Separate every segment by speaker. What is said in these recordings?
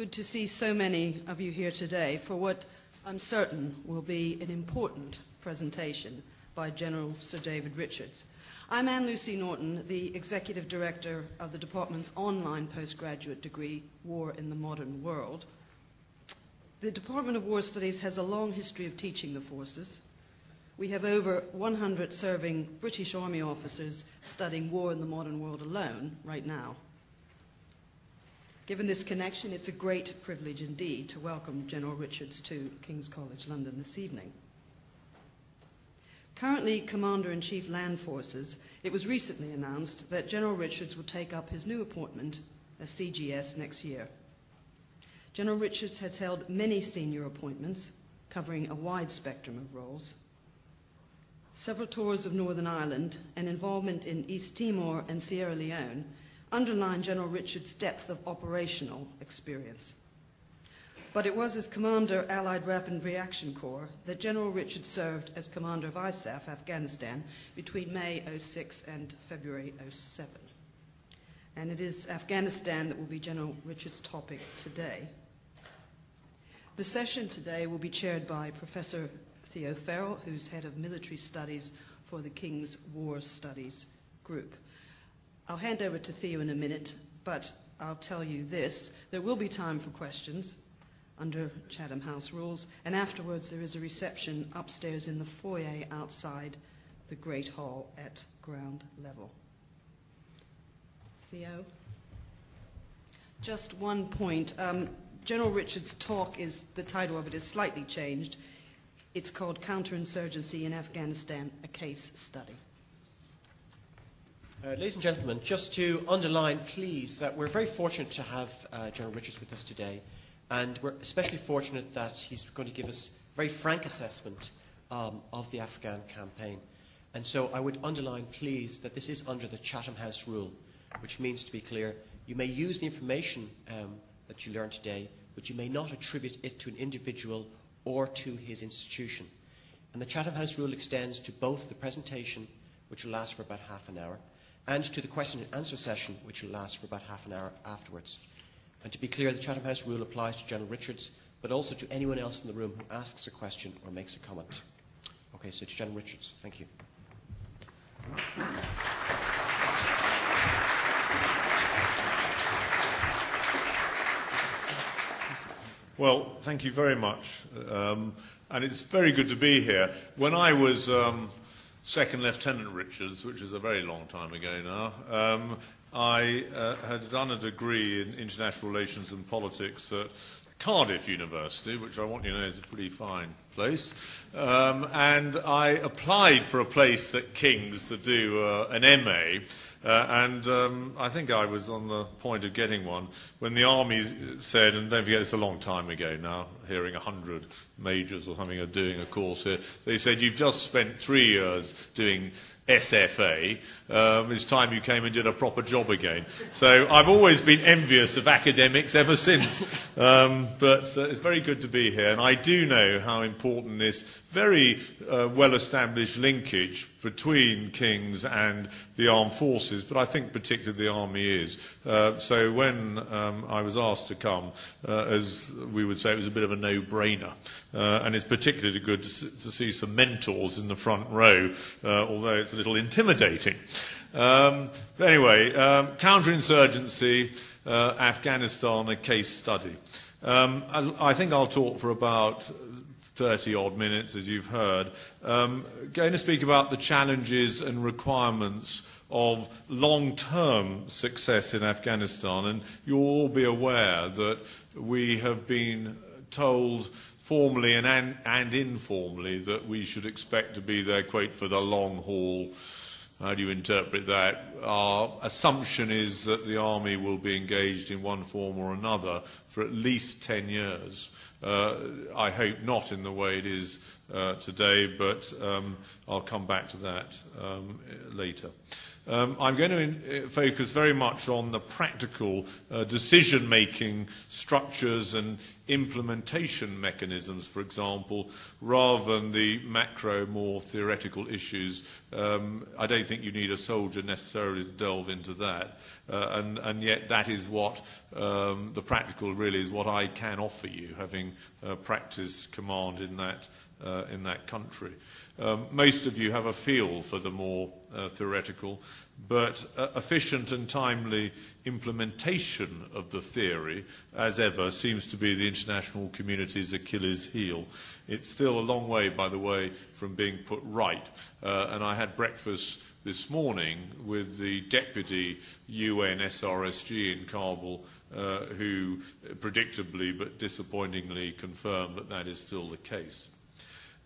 Speaker 1: Good to see so many of you here today for what I'm certain will be an important presentation by General Sir David Richards. I'm Anne Lucy Norton, the Executive Director of the Department's online postgraduate degree, War in the Modern World. The Department of War Studies has a long history of teaching the forces. We have over 100 serving British Army officers studying war in the modern world alone right now. Given this connection, it's a great privilege indeed to welcome General Richards to King's College London this evening. Currently Commander in Chief Land Forces, it was recently announced that General Richards will take up his new appointment as CGS next year. General Richards has held many senior appointments covering a wide spectrum of roles. Several tours of Northern Ireland and involvement in East Timor and Sierra Leone underline General Richards' depth of operational experience. But it was as Commander Allied Rapid Reaction Corps that General Richards served as Commander of ISAF Afghanistan between May 06 and February 07. And it is Afghanistan that will be General Richards' topic today. The session today will be chaired by Professor Theo Farrell, who's head of military studies for the King's War Studies Group. I'll hand over to Theo in a minute, but I'll tell you this there will be time for questions under Chatham House rules, and afterwards there is a reception upstairs in the foyer outside the Great Hall at ground level. Theo? Just one point. Um, General Richard's talk is, the title of it is slightly changed. It's called Counterinsurgency in Afghanistan, a Case Study.
Speaker 2: Uh, ladies and gentlemen, just to underline, please, that we're very fortunate to have uh, General Richards with us today, and we're especially fortunate that he's going to give us a very frank assessment um, of the Afghan campaign. And so I would underline, please, that this is under the Chatham House rule, which means, to be clear, you may use the information um, that you learn today, but you may not attribute it to an individual or to his institution. And the Chatham House rule extends to both the presentation, which will last for about half an hour, and to the question and answer session, which will last for about half an hour afterwards. And to be clear, the Chatham House rule applies to General Richards, but also to anyone else in the room who asks a question or makes a comment. Okay, so to General Richards. Thank you.
Speaker 3: Well, thank you very much. Um, and it's very good to be here. When I was um, Second Lieutenant Richards, which is a very long time ago now, um, I uh, had done a degree in international relations and politics at Cardiff University, which I want you to know is a pretty fine place. Um, and I applied for a place at King's to do uh, an MA. Uh, and um, I think I was on the point of getting one when the army said, and don't forget it's a long time ago now, hearing a hundred majors or something are doing a course here. They said you've just spent three years doing SFA. Um, it's time you came and did a proper job again. So I've always been envious of academics ever since. Um, but uh, it's very good to be here, and I do know how important this very uh, well-established linkage between King's and the armed forces, but I think particularly the army is. Uh, so when um, I was asked to come, uh, as we would say, it was a bit of a no-brainer, uh, and it's particularly good to, to, see some mentors in the front row, uh, although it's a little intimidating. Um, anyway, um, counterinsurgency, uh, Afghanistan, a case study. Um, I, I think I'll talk for about 30 odd minutes, as you've heard, um, going to speak about the challenges and requirements of long term success in Afghanistan. And you'll all be aware that we have been told formally and, and, and informally that we should expect to be there, quote, for the long haul. How do you interpret that? Our assumption is that the army will be engaged in one form or another for at least 10 years. Uh, I hope not in the way it is uh, today, but um, I'll come back to that um, later. Um, I'm going to uh, focus very much on the practical uh, decision making structures and implementation mechanisms, for example, rather than the macro, more theoretical issues. Um, I don't think you need a soldier necessarily to delve into that. Uh, and, and, yet, that is what um, the practical really is what I can offer you, having uh, practiced command in that, uh, in that country. Um, most of you have a feel for the more uh, theoretical, but efficient and timely implementation of the theory, as ever, seems to be the international community's Achilles heel. It's still a long way, by the way, from being put right. Uh, and I had breakfast this morning with the deputy UN SRSG in Kabul, uh, who predictably but disappointingly confirmed that that is still the case.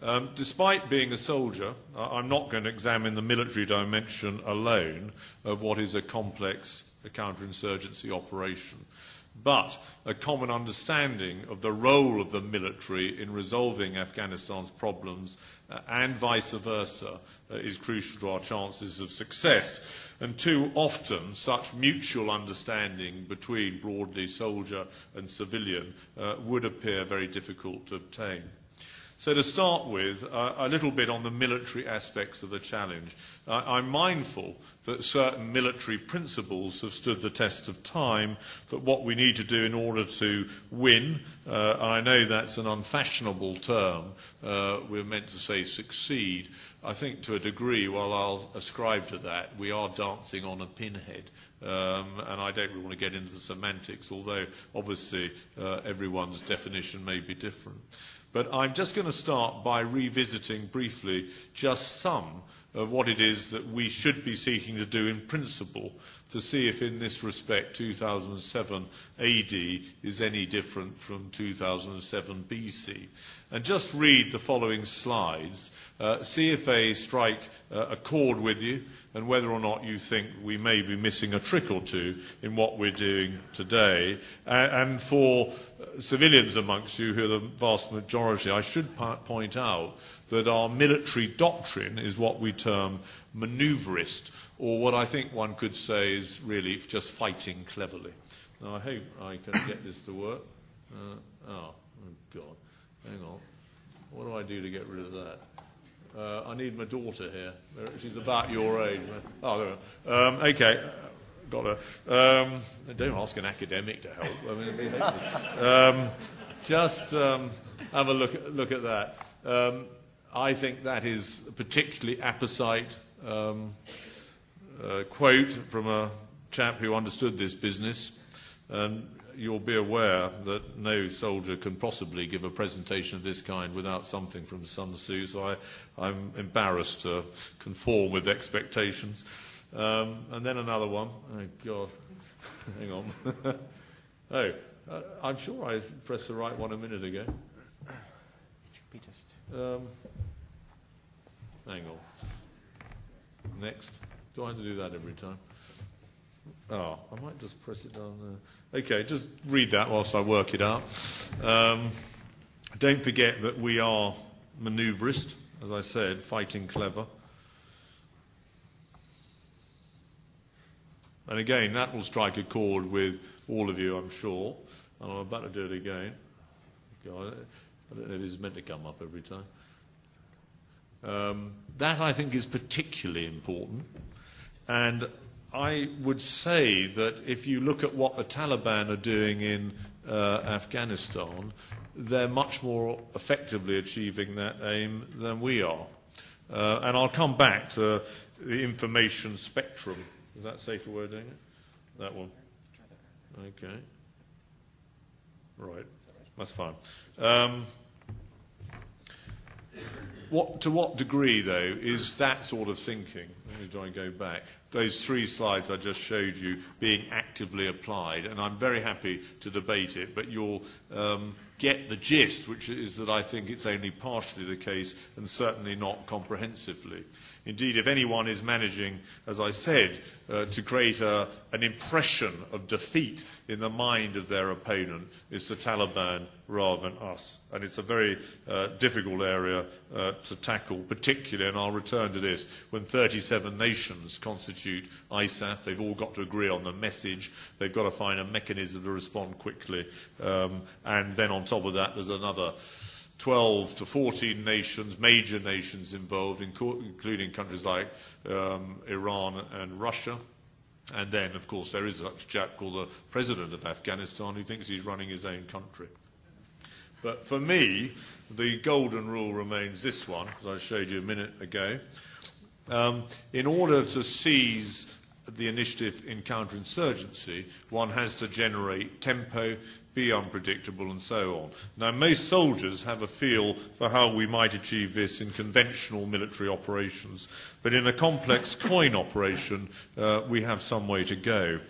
Speaker 3: Um, despite being a soldier, I'm not going to examine the military dimension alone of what is a complex counterinsurgency operation. But a common understanding of the role of the military in resolving Afghanistan's problems uh, and vice versa uh, is crucial to our chances of success. And too often, such mutual understanding between broadly soldier and civilian uh, would appear very difficult to obtain. So, to start with, uh, a little bit on the military aspects of the challenge. Uh, I'm mindful that certain military principles have stood the test of time, that what we need to do in order to win, uh, and I know that's an unfashionable term, uh, we're meant to say succeed. I think to a degree, while I'll ascribe to that, we are dancing on a pinhead. Um, and I don't really want to get into the semantics, although obviously uh, everyone's definition may be different. But I'm just going to start by revisiting briefly just some of what it is that we should be seeking to do in principle to see if in this respect 2007 AD is any different from 2007 BC. And just read the following slides, uh, see if they strike uh, a chord with you and whether or not you think we may be missing a trick or two in what we're doing today. Uh, and for civilians amongst you, who are the vast majority, I should point out that our military doctrine is what we term maneuverist, or what I think one could say is really just fighting cleverly. Now, I hope I can get this to work. Uh, oh, oh, God. Hang on. What do I do to get rid of that? Uh, I need my daughter here. She's about your age. Oh, there um, okay. Got her. Um, don't ask an academic to help. I mean, um, just um, have a look at, look at that. Um, I think that is particularly apposite um, uh, quote from a chap who understood this business. And you'll be aware that no soldier can possibly give a presentation of this kind without something from Sun Tzu, so I, I'm embarrassed to conform with expectations. Um, and then another one. Oh, God. Hang on. oh, uh, I'm sure I pressed the right one a minute ago. it should be Um, hang on. Next. Do I have to do that every time? Oh, I might just press it down there. Okay, just read that whilst I work it out. Um, don't forget that we are maneuverist, as I said, fighting clever. And again, that will strike a chord with all of you, I'm sure. And I'm about to do it again. God, I don't know if this is meant to come up every time. Um, that I think is particularly important. And I would say that if you look at what the Taliban are doing in uh, Afghanistan, they're much more effectively achieving that aim than we are. Uh, and I'll come back to the information spectrum. Is that a safer way of doing it? That one. Okay. Right. That's fine. Um, what, to what degree, though, is that sort of thinking? Let me try and go back. Those three slides I just showed you being actively applied, and I'm very happy to debate it, but you'll um, get the gist, which is that I think it's only partially the case and certainly not comprehensively. Indeed, if anyone is managing, as I said, uh, to create a, an impression of defeat in the mind of their opponent, it's the Taliban rather than us. And it's a very uh, difficult area uh, to tackle, particularly, and I'll return to this, when 37 nations constitute ISAF. They've all got to agree on the message. They've got to find a mechanism to respond quickly. Um, and then on top of that, there's another 12 to 14 nations, major nations involved, including countries like um, Iran and Russia. And then, of course, there is a chap called the President of Afghanistan who thinks he's running his own country. But for me, the golden rule remains this one, as I showed you a minute ago. Um, in order to seize the initiative in counterinsurgency, one has to generate tempo, be unpredictable, and so on. Now, most soldiers have a feel for how we might achieve this in conventional military operations, but in a complex coin operation, uh, we have some way to go.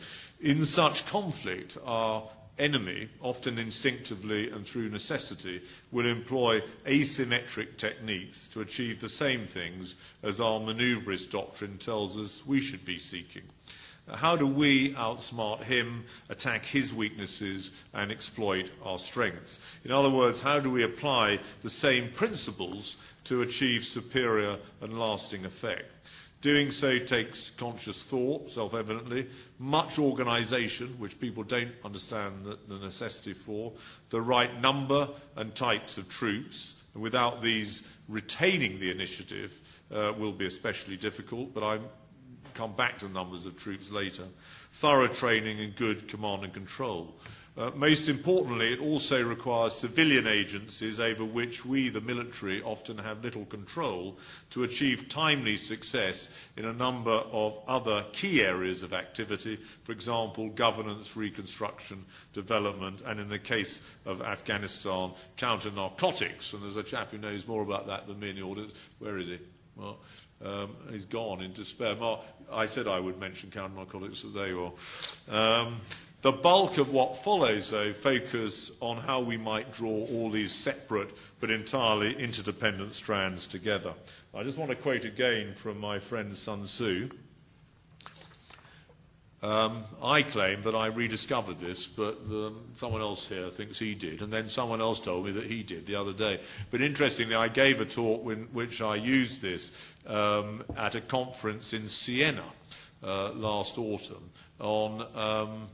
Speaker 3: In such conflict, our enemy, often instinctively and through necessity, will employ asymmetric techniques to achieve the same things as our maneuverist doctrine tells us we should be seeking. How do we outsmart him, attack his weaknesses, and exploit our strengths? In other words, how do we apply the same principles to achieve superior and lasting effect? Doing so takes conscious thought, self evidently, much organisation, which people don't understand the, necessity for, the right number and types of troops. And without these, retaining the initiative uh, will be especially difficult, but I come back to the numbers of troops later. Thorough training and good command and control. Uh, most importantly, it also requires civilian agencies over which we, the military, often have little control to achieve timely success in a number of other key areas of activity, for example, governance, reconstruction, development, and in the case of Afghanistan, counter narcotics. And there's a chap who knows more about that than me in the audience. Where is he? Well, um, he's gone in despair. Mark, I said I would mention counter narcotics today, or. Um, the bulk of what follows, though, focus on how we might draw all these separate but entirely interdependent strands together. I just want to quote again from my friend Sun Tzu. Um, I claim that I rediscovered this, but um, someone else here thinks he did, and then someone else told me that he did the other day. But interestingly, I gave a talk in which I used this um, at a conference in Siena uh, last autumn on um,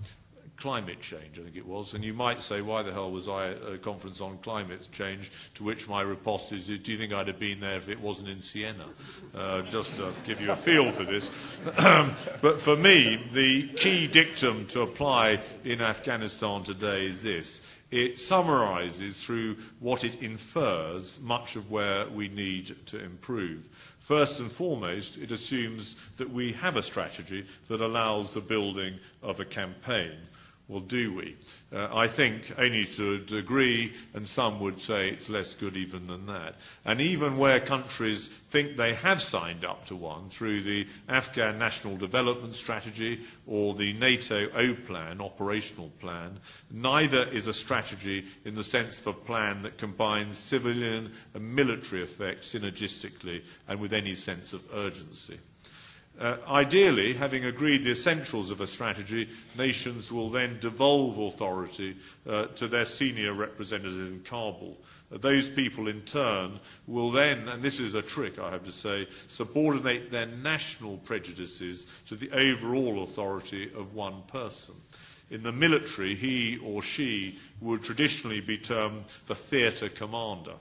Speaker 3: climate change, I think it was. And you might say, why the hell was I at a conference on climate change? To which my riposte is, do you think I'd have been there if it wasn't in Siena? Uh, just to give you a feel for this. but for me, the key dictum to apply in Afghanistan today is this. It summarizes through what it infers much of where we need to improve. First and foremost, it assumes that we have a strategy that allows the building of a campaign. Well, do we? Uh, I think only to a degree, and some would say it's less good even than that. And even where countries think they have signed up to one through the Afghan National Development Strategy or the NATO O plan, operational plan, neither is a strategy in the sense of a plan that combines civilian and military effects synergistically and with any sense of urgency. Uh, ideally, having agreed the essentials of a strategy, nations will then devolve authority uh, to their senior representatives in Kabul. Uh, those people, in turn, will then, and this is a trick, I have to say, subordinate their national prejudices to the overall authority of one person. In the military, he or she would traditionally be termed the theatre commander.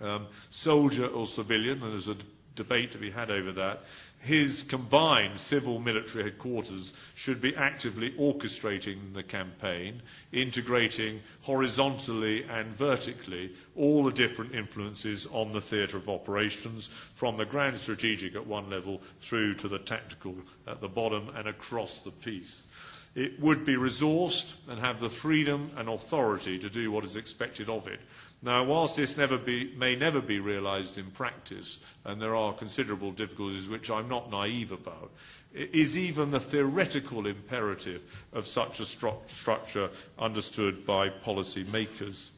Speaker 3: Um, soldier or civilian, and there's a debate to be had over that, his combined civil military headquarters should be actively orchestrating the campaign, integrating horizontally and vertically all the different influences on the theatre of operations, from the grand strategic at one level through to the tactical at the bottom and across the piece. It would be resourced and have the freedom and authority to do what is expected of it. Now, whilst this never be, may never be realised in practice, and there are considerable difficulties which I'm not naive about, is even the theoretical imperative of such a stru- structure understood by policy makers.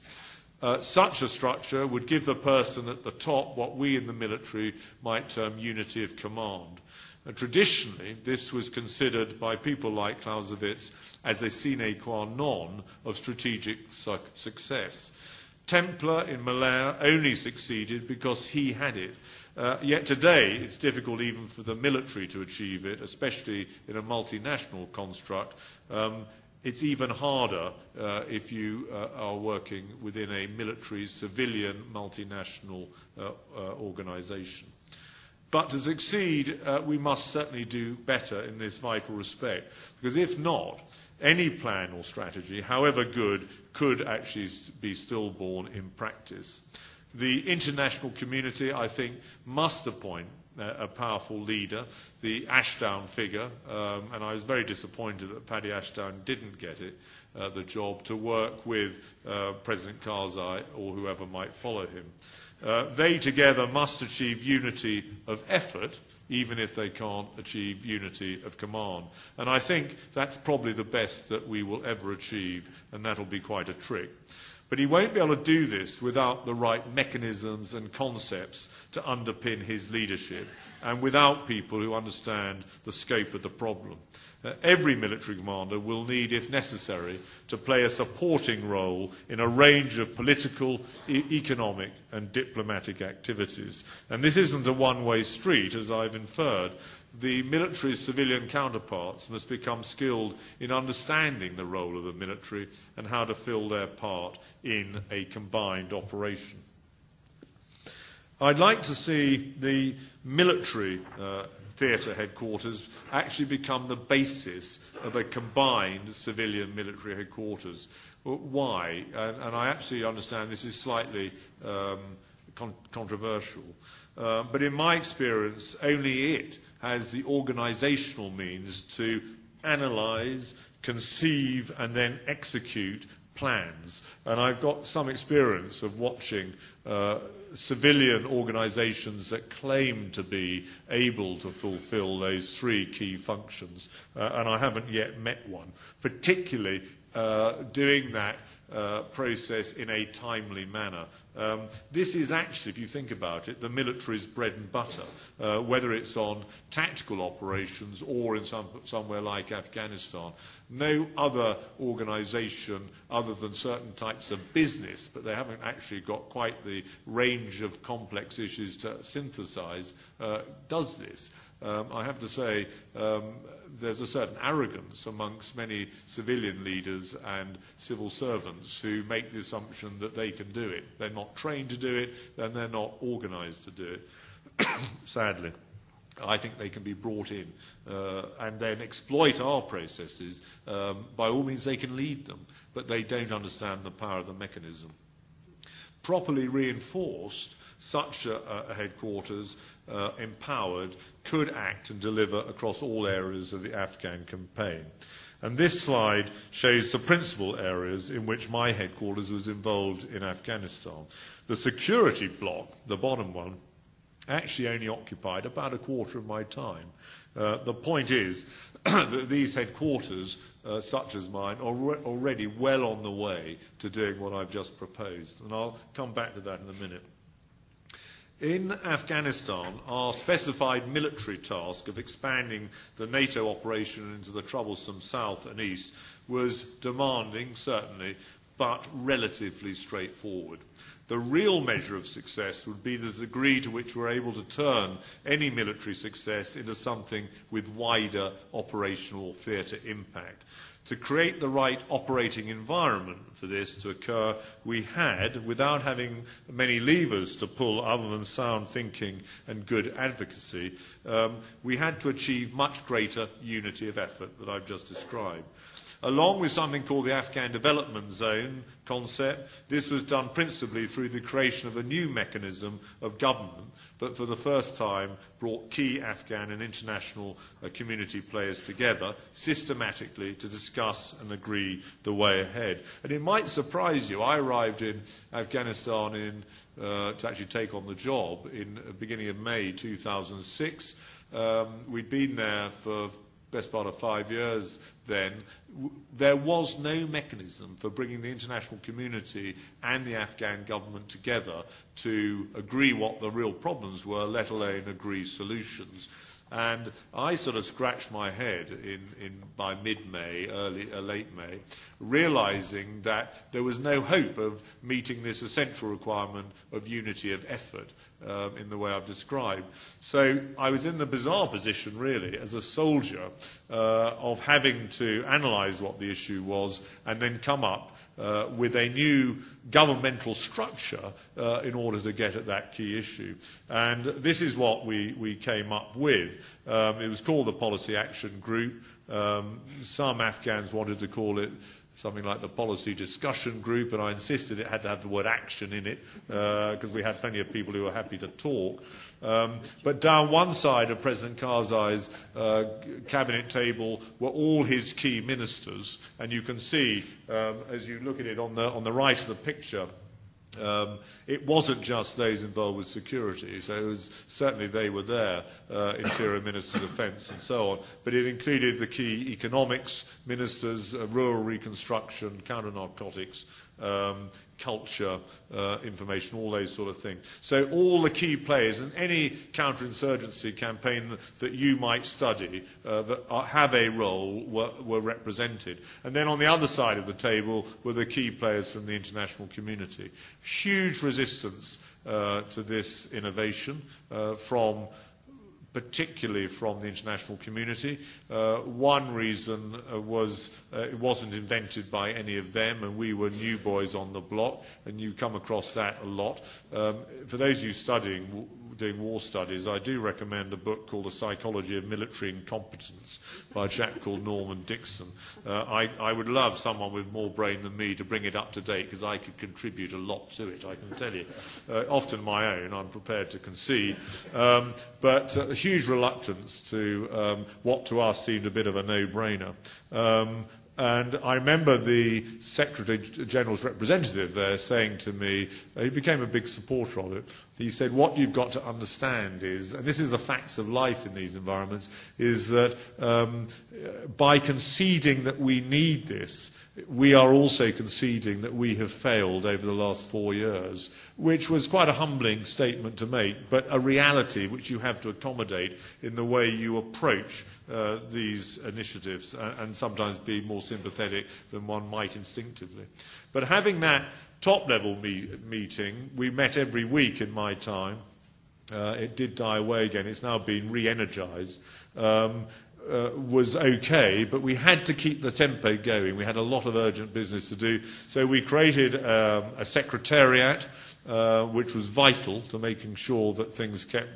Speaker 3: Uh, such a structure would give the person at the top what we in the military might term unity of command. And traditionally, this was considered by people like Clausewitz as a sine qua non of strategic su- success. Templer in Malaya only succeeded because he had it. Uh, yet today, it's difficult even for the military to achieve it, especially in a multinational construct. Um, it's even harder uh, if you uh, are working within a military, civilian, multinational uh, uh organization. But to succeed, uh, we must certainly do better in this vital respect, because if not, any plan or strategy, however good, could actually be stillborn in practice. The international community, I think, must appoint a powerful leader, the Ashdown figure, um, and I was very disappointed that Paddy Ashdown didn't get it, uh, the job to work with uh, President Karzai or whoever might follow him. Uh, they together must achieve unity of effort, even if they can't achieve unity of command. And I think that's probably the best that we will ever achieve, and that'll be quite a trick. But he won't be able to do this without the right mechanisms and concepts to underpin his leadership and without people who understand the scope of the problem. Uh, every military commander will need, if necessary, to play a supporting role in a range of political, e- economic, and diplomatic activities. And this isn't a one way street, as I've inferred the military's civilian counterparts must become skilled in understanding the role of the military and how to fill their part in a combined operation. I'd like to see the military uh, theatre headquarters actually become the basis of a combined civilian military headquarters. Why? And, and I absolutely understand this is slightly um, con- controversial. Uh, but in my experience, only it has the organisational means to analyse, conceive, and then execute plans. And I've got some experience of watching uh, civilian organisations that claim to be able to fulfil those three key functions, uh, and I haven't yet met one, particularly uh, doing that uh, process in a timely manner. Um, this is actually, if you think about it, the military's bread and butter, uh, whether it's on tactical operations or in some, somewhere like Afghanistan. No other organisation, other than certain types of business, but they haven't actually got quite the range of complex issues to synthesise, uh, does this. Um, I have to say, um, there's a certain arrogance amongst many civilian leaders and civil servants who make the assumption that they can do it. They're not trained to do it, and they're not organised to do it, sadly. I think they can be brought in uh, and then exploit our processes. Um, by all means, they can lead them, but they don't understand the power of the mechanism. Properly reinforced, such a, a headquarters, uh, empowered, could act and deliver across all areas of the Afghan campaign. And this slide shows the principal areas in which my headquarters was involved in Afghanistan. The security block, the bottom one, actually only occupied about a quarter of my time. Uh, the point is that these headquarters, uh, such as mine, are re- already well on the way to doing what I've just proposed. And I'll come back to that in a minute. In Afghanistan, our specified military task of expanding the NATO operation into the troublesome south and east was demanding, certainly, but relatively straightforward. The real measure of success would be the degree to which we're able to turn any military success into something with wider operational theatre impact. To create the right operating environment for this to occur, we had, without having many levers to pull other than sound thinking and good advocacy, um, we had to achieve much greater unity of effort that I've just described along with something called the Afghan Development Zone concept. This was done principally through the creation of a new mechanism of government that for the first time brought key Afghan and international uh, community players together systematically to discuss and agree the way ahead. And it might surprise you, I arrived in Afghanistan in, uh, to actually take on the job in the beginning of May 2006. Um, we'd been there for best part of five years then, there was no mechanism for bringing the international community and the Afghan government together to agree what the real problems were, let alone agree solutions. And I sort of scratched my head in, in by mid-May, early, uh, late May, realizing that there was no hope of meeting this essential requirement of unity of effort um, in the way I've described. So I was in the bizarre position, really, as a soldier, uh, of having to analyze what the issue was and then come up uh, with a new governmental structure uh, in order to get at that key issue. And this is what we, we came up with. Um, it was called the Policy Action Group. Um, some Afghans wanted to call it something like the policy discussion group, and I insisted it had to have the word action in it because uh, we had plenty of people who were happy to talk. Um, but down one side of President Karzai's uh, cabinet table were all his key ministers, and you can see um, as you look at it on the on the right of the picture. Um, it wasn't just those involved with security, so it was certainly they were there, uh, Interior Minister, of Defence, and so on. But it included the key economics ministers, uh, rural reconstruction, counter narcotics, um, culture, uh, information, all those sort of things. So all the key players in any counterinsurgency campaign that, you might study uh, that are, have a role were, were, represented. And then on the other side of the table were the key players from the international community. Huge resistance uh, to this innovation uh, from particularly from the international community. Uh, one reason uh, was uh, it wasn't invented by any of them, and we were new boys on the block, and you come across that a lot. Um, for those of you studying doing war studies, I do recommend a book called The Psychology of Military Incompetence by a chap called Norman Dixon. Uh, I, I, would love someone with more brain than me to bring it up to date because I could contribute a lot to it, I can tell you. Uh, often my own, I'm prepared to concede. Um, but uh, a huge reluctance to um, what to us seemed a bit of a no-brainer. Um, and I remember the Secretary General's representative there saying to me, he became a big supporter of it. He said, What you've got to understand is, and this is the facts of life in these environments, is that um, by conceding that we need this, we are also conceding that we have failed over the last four years, which was quite a humbling statement to make, but a reality which you have to accommodate in the way you approach uh, these initiatives and, and sometimes be more sympathetic than one might instinctively. But having that top level me- meeting, we met every week in my time. Uh, it did die away again. It's now been re energized. Um, uh, was okay, but we had to keep the tempo going. We had a lot of urgent business to do. So we created um, a secretariat, uh, which was vital to making sure that things kept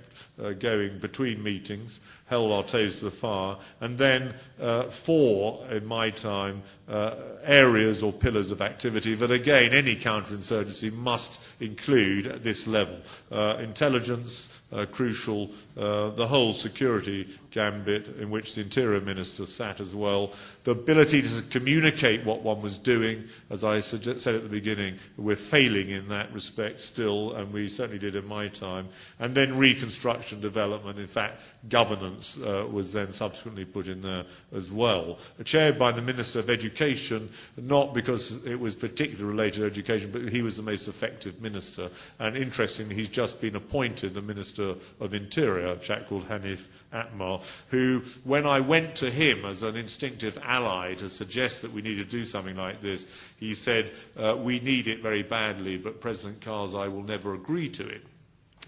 Speaker 3: uh, going between meetings held our toes to the fire, and then uh, four, in my time, uh, areas or pillars of activity that, again, any counterinsurgency must include at this level. Uh, intelligence, crucial, the whole security gambit in which the Interior Minister sat as well, the ability to communicate what one was doing, as I said at the beginning, we're failing in that respect still, and we certainly did in my time, and then reconstruction development, in fact, governance uh, was then subsequently put in there as well. Chaired by the Minister of Education, not because it was particularly related to education, but he was the most effective minister. And interestingly, he's just been appointed the Minister of Interior, a chap called Hanif Atmar, who, when I went to him as an instinctive ally to suggest that we need to do something like this, he said, uh, we need it very badly, but President Karzai will never agree to it.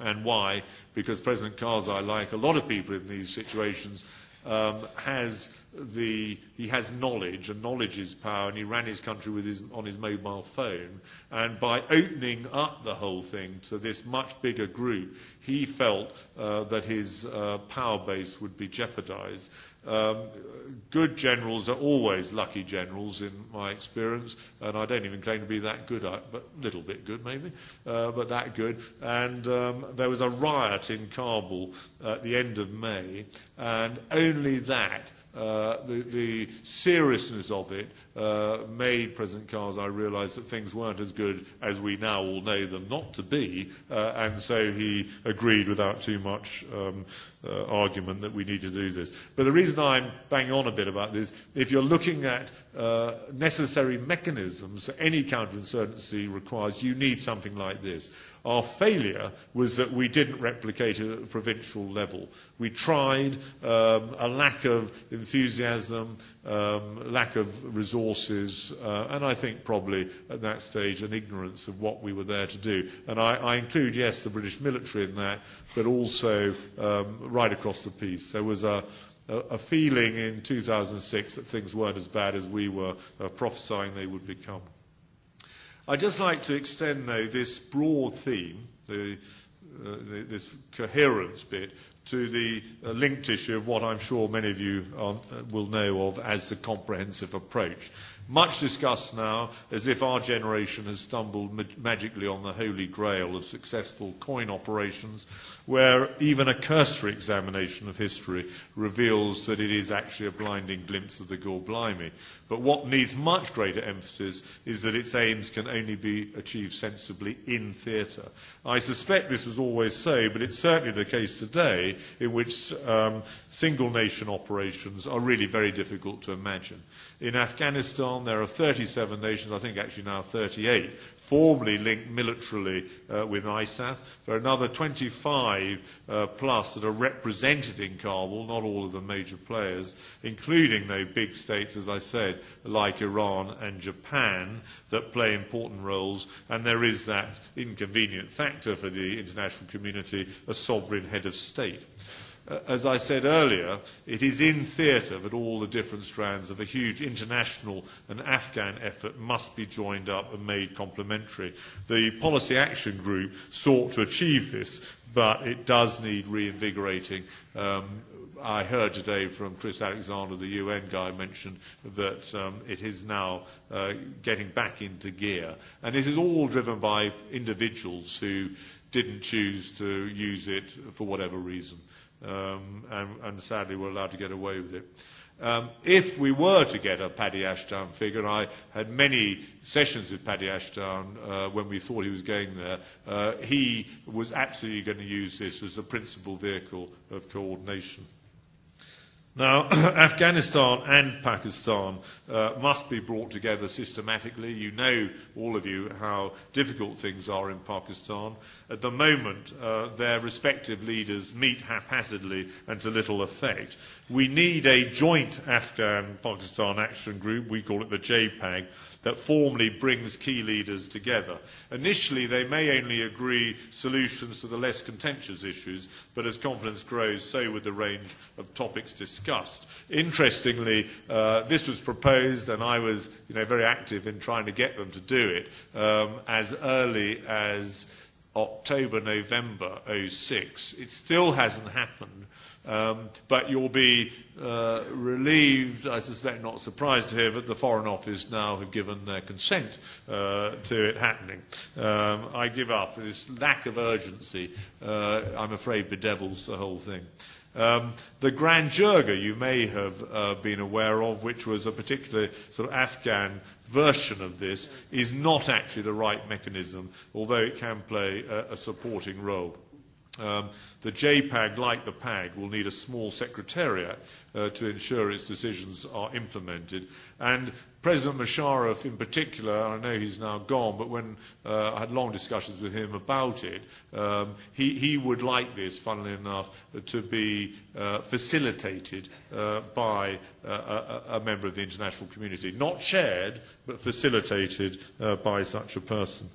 Speaker 3: And why? Because President Karzai, like a lot of people in these situations, um, has the, he has knowledge, and knowledge is power, and he ran his country with his, on his mobile phone. And by opening up the whole thing to this much bigger group, he felt uh, that his uh, power base would be jeopardized. Um, good generals are always lucky generals, in my experience, and I don't even claim to be that good, but a little bit good maybe, uh, but that good. And um, there was a riot in Kabul at the end of May, and only that uh, the, the, seriousness of it uh, made President Karzai realise that things weren't as good as we now all know them not to be, uh, and so he agreed without too much um, uh, argument that we need to do this. But the reason I'm banging on a bit about this, if you're looking at uh, necessary mechanisms, any counterinsurgency requires, you need something like this. Our failure was that we didn't replicate it at a provincial level. We tried, um, a lack of enthusiasm, um, lack of resources, uh, and I think probably at that stage an ignorance of what we were there to do. And I, I include, yes, the British military in that, but also um, right across the piece. There was a, a feeling in 2006 that things weren't as bad as we were uh, prophesying they would become. I'd just like to extend, though, this broad theme, the, uh, this coherence bit, to the uh, linked issue of what I'm sure many of you are, uh, will know of as the comprehensive approach. Much discussed now as if our generation has stumbled ma- magically on the holy grail of successful coin operations, where even a cursory examination of history reveals that it is actually a blinding glimpse of the Gore Blimey. But what needs much greater emphasis is that its aims can only be achieved sensibly in theatre. I suspect this was always so, but it's certainly the case today in which um, single nation operations are really very difficult to imagine. In Afghanistan, there are 37 nations, I think actually now 38, formally linked militarily uh, with ISAF. There are another 25 uh, plus that are represented in Kabul, not all of the major players, including though big states, as I said, like Iran and Japan, that play important roles. And there is that inconvenient factor for the international community, a sovereign head of state. Uh, as I said earlier, it is in theatre that all the different strands of a huge international and Afghan effort must be joined up and made complementary. The Policy Action Group sought to achieve this, but it does need reinvigorating. Um, I heard today from Chris Alexander, the UN guy, mentioned that um, it is now uh, getting back into gear. And it is all driven by individuals who didn't choose to use it for whatever reason um, and, and, sadly we're allowed to get away with it. Um, if we were to get a Paddy Ashdown figure, and I had many sessions with Paddy Ashdown uh, when we thought he was going there, uh, he was absolutely going to use this as a principal vehicle of coordination. Now, Afghanistan and Pakistan uh, must be brought together systematically. You know, all of you, how difficult things are in Pakistan. At the moment, uh, their respective leaders meet haphazardly and to little effect. We need a joint Afghan Pakistan action group, we call it the JPAG, that formally brings key leaders together. Initially, they may only agree solutions to the less contentious issues, but as confidence grows, so would the range of topics discussed. Interestingly, uh, this was proposed, and I was you know, very active in trying to get them to do it um, as early as October, November 06. It still hasn't happened. Um, but you'll be uh, relieved, I suspect not surprised to hear that the Foreign Office now have given their consent uh, to it happening. Um, I give up. This lack of urgency, uh, I'm afraid, bedevils the whole thing. Um, the Grand Jirga you may have uh, been aware of, which was a particular sort of Afghan version of this, is not actually the right mechanism, although it can play a, a supporting role. Um, the JPAG, like the PAG, will need a small secretariat uh, to ensure its decisions are implemented. And President Musharraf, in particular, I know he's now gone, but when uh, I had long discussions with him about it, um, he, he, would like this, funnily enough, to be uh, facilitated uh, by uh, a, a, member of the international community. Not shared, but facilitated uh, by such a person.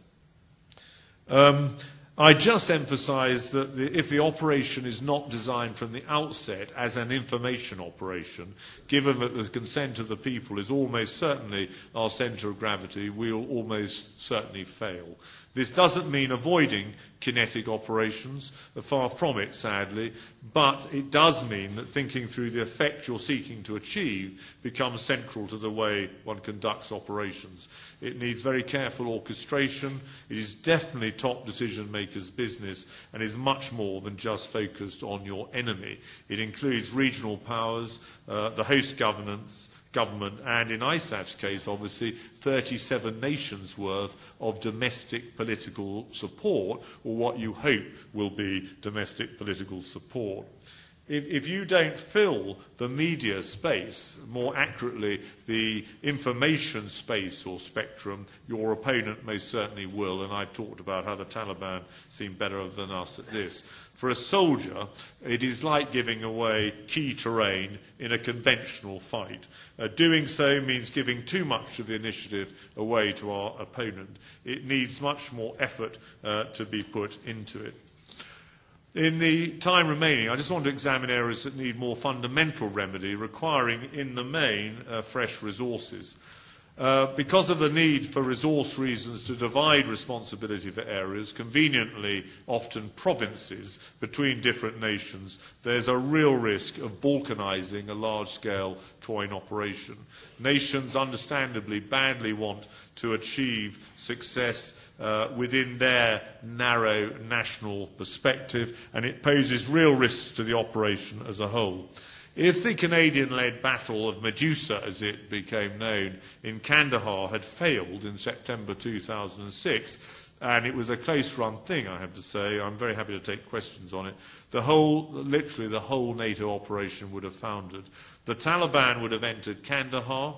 Speaker 3: Um, I just emphasize that the, if the operation is not designed from the outset as an information operation, given that the consent of the people is almost certainly our centre of gravity, we will almost certainly fail. This doesn't mean avoiding kinetic operations, far from it, sadly, but it does mean that thinking through the effect you're seeking to achieve becomes central to the way one conducts operations. It needs very careful orchestration. It is definitely top decision makers' business and is much more than just focused on your enemy. It includes regional powers, uh, the host governance, government and, in ISAF's case, obviously, 37 nations worth of domestic political support, or what you hope will be domestic political support. If, if you don't fill the media space, more accurately, the information space or spectrum, your opponent most certainly will. And I've talked about how the Taliban seem better than us at this. For a soldier, it is like giving away key terrain in a conventional fight. Uh, doing so means giving too much of the initiative away to our opponent. It needs much more effort uh, to be put into it. In the time remaining, I just want to examine areas that need more fundamental remedy, requiring, in the main, uh, fresh resources. Uh, because of the need for resource reasons to divide responsibility for areas, conveniently often provinces, between different nations, there's a real risk of balkanizing a large scale coin operation. Nations understandably badly want to achieve success uh, within their narrow national perspective, and it poses real risks to the operation as a whole. If the Canadian led Battle of Medusa, as it became known, in Kandahar had failed in September 2006, and it was a close run thing, I have to say. I'm very happy to take questions on it. The whole, literally, the whole NATO operation would have foundered. The Taliban would have entered Kandahar.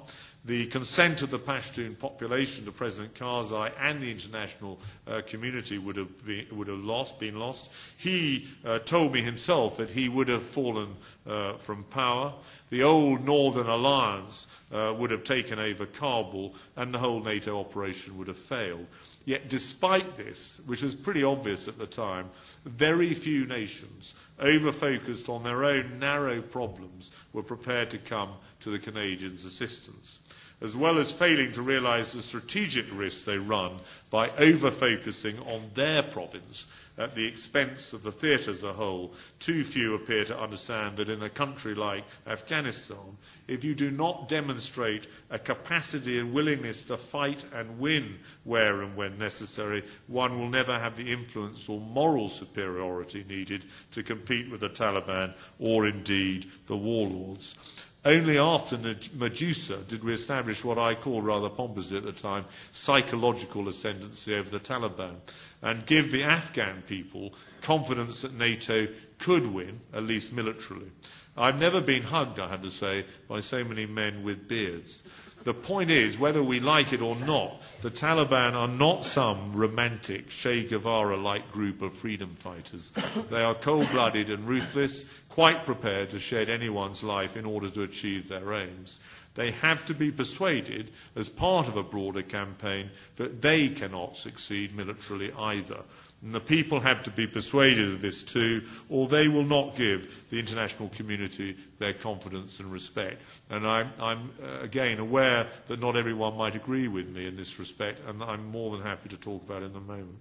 Speaker 3: The consent of the Pashtun population to President Karzai and the international uh, community would have, been, would have lost, been lost. He uh, told me himself that he would have fallen uh, from power. The old Northern Alliance uh, would have taken over Kabul, and the whole NATO operation would have failed. Yet, despite this, which was pretty obvious at the time, very few nations, over focused on their own narrow problems, were prepared to come to the Canadians' assistance as well as failing to realise the strategic risks they run by over focusing on their province at the expense of the theatre as a whole, too few appear to understand that in a country like Afghanistan, if you do not demonstrate a capacity and willingness to fight and win where and when necessary, one will never have the influence or moral superiority needed to compete with the Taliban or indeed the warlords. Only after Medusa did we establish what I call rather pompously at the time psychological ascendancy over the Taliban and give the Afghan people confidence that NATO could win, at least militarily. I've never been hugged, I have to say, by so many men with beards. The point is, whether we like it or not, the Taliban are not some romantic Che Guevara like group of freedom fighters. They are cold blooded and ruthless, quite prepared to shed anyone's life in order to achieve their aims. They have to be persuaded, as part of a broader campaign, that they cannot succeed militarily either. And the people have to be persuaded of this too, or they will not give the international community their confidence and respect. And I'm, I'm uh, again aware that not everyone might agree with me in this respect, and I'm more than happy to talk about it in a moment.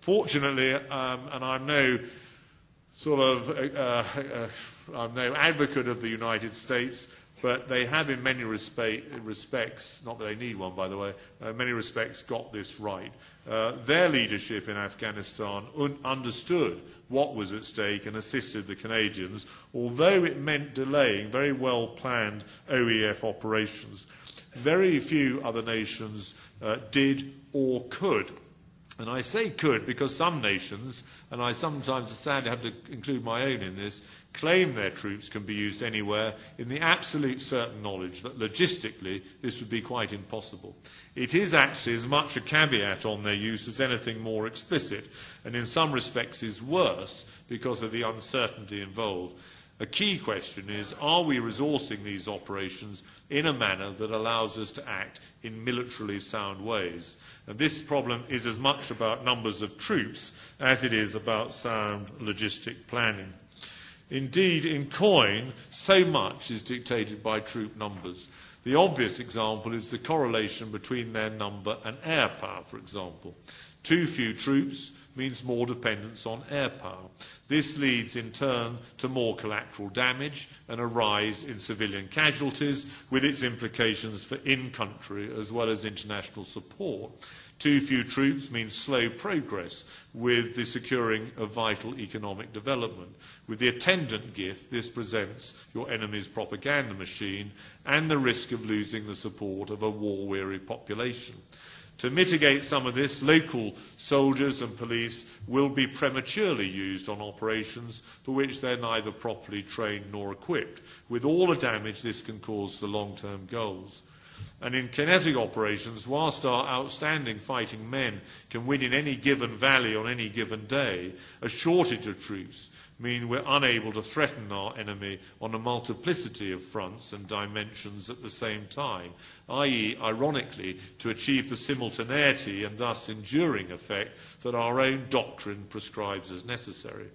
Speaker 3: Fortunately, um, and I'm no sort of uh, uh, I'm no advocate of the United States, but they have, in many respects, not that they need one, by the way, uh, many respects got this right. Uh, their leadership in Afghanistan un- understood what was at stake and assisted the Canadians, although it meant delaying very well planned OEF operations. Very few other nations uh, did or could. And I say could because some nations, and I sometimes sadly have to include my own in this, claim their troops can be used anywhere in the absolute certain knowledge that logistically this would be quite impossible. It is actually as much a caveat on their use as anything more explicit, and in some respects is worse because of the uncertainty involved. A key question is are we resourcing these operations in a manner that allows us to act in militarily sound ways? And this problem is as much about numbers of troops as it is about sound logistic planning. Indeed, in coin, so much is dictated by troop numbers. The obvious example is the correlation between their number and air power, for example. Too few troops means more dependence on air power. This leads in turn to more collateral damage and a rise in civilian casualties, with its implications for in country as well as international support. Too few troops means slow progress with the securing of vital economic development. With the attendant gift, this presents your enemy's propaganda machine and the risk of losing the support of a war weary population. To mitigate some of this, local soldiers and police will be prematurely used on operations for which they're neither properly trained nor equipped, with all the damage this can cause to long-term goals. And in kinetic operations, whilst our outstanding fighting men can win in any given valley on any given day, a shortage of troops mean we're unable to threaten our enemy on a multiplicity of fronts and dimensions at the same time, i.e., ironically, to achieve the simultaneity and thus enduring effect that our own doctrine prescribes as necessary.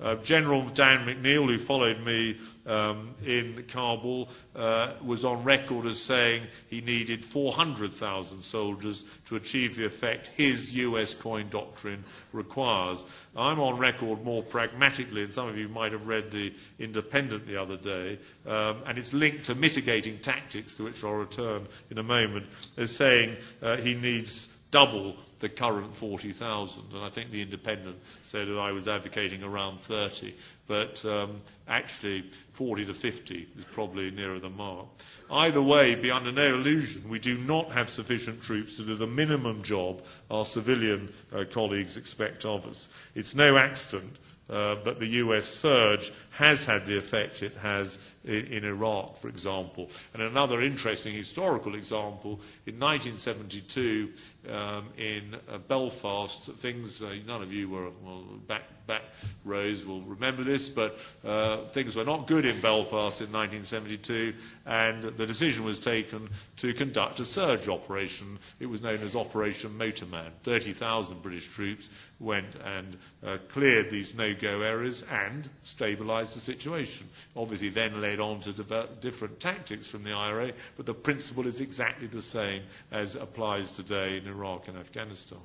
Speaker 3: Uh, General Dan McNeill, who followed me um, in Kabul, uh, was on record as saying he needed 400,000 soldiers to achieve the effect his US coin doctrine requires. I'm on record more pragmatically, and some of you might have read The Independent the other day, um, and it's linked to mitigating tactics, to which I'll return in a moment, as saying uh, he needs double the current 40,000. And I think the Independent said that I was advocating around 30, but um, actually 40 to 50 is probably nearer the mark. Either way, be under no illusion, we do not have sufficient troops to do the minimum job our civilian uh, colleagues expect of us. It's no accident uh, but the US surge has had the effect it has in, in, Iraq, for example. And another interesting historical example, in 1972 um, in uh, Belfast, things, uh, none of you were well, back, back rows will remember this, but uh, things were not good in Belfast in 1972, and the decision was taken to conduct a surge operation. It was known as Operation Motorman. 30,000 British troops went and uh, cleared these no-go areas and stabilised the situation. Obviously, then led on to develop different tactics from the IRA, but the principle is exactly the same as applies today in Iraq and Afghanistan.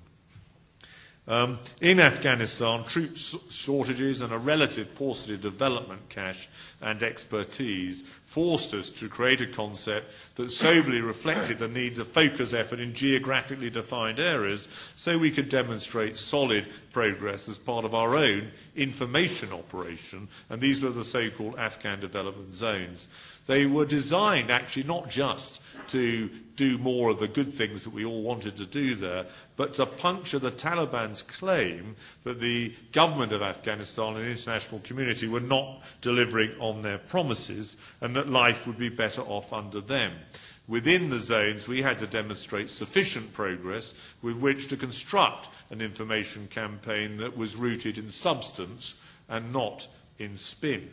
Speaker 3: Um, in Afghanistan, troop shortages and a relative paucity of development cash and expertise forced us to create a concept that soberly reflected the need to focus effort in geographically defined areas so we could demonstrate solid progress as part of our own information operation, and these were the so-called Afghan development zones. They were designed actually not just to do more of the good things that we all wanted to do there, but to puncture the Taliban's claim that the government of Afghanistan and the international community were not delivering on their promises and that life would be better off under them. Within the zones, we had to demonstrate sufficient progress with which to construct an information campaign that was rooted in substance and not in spin.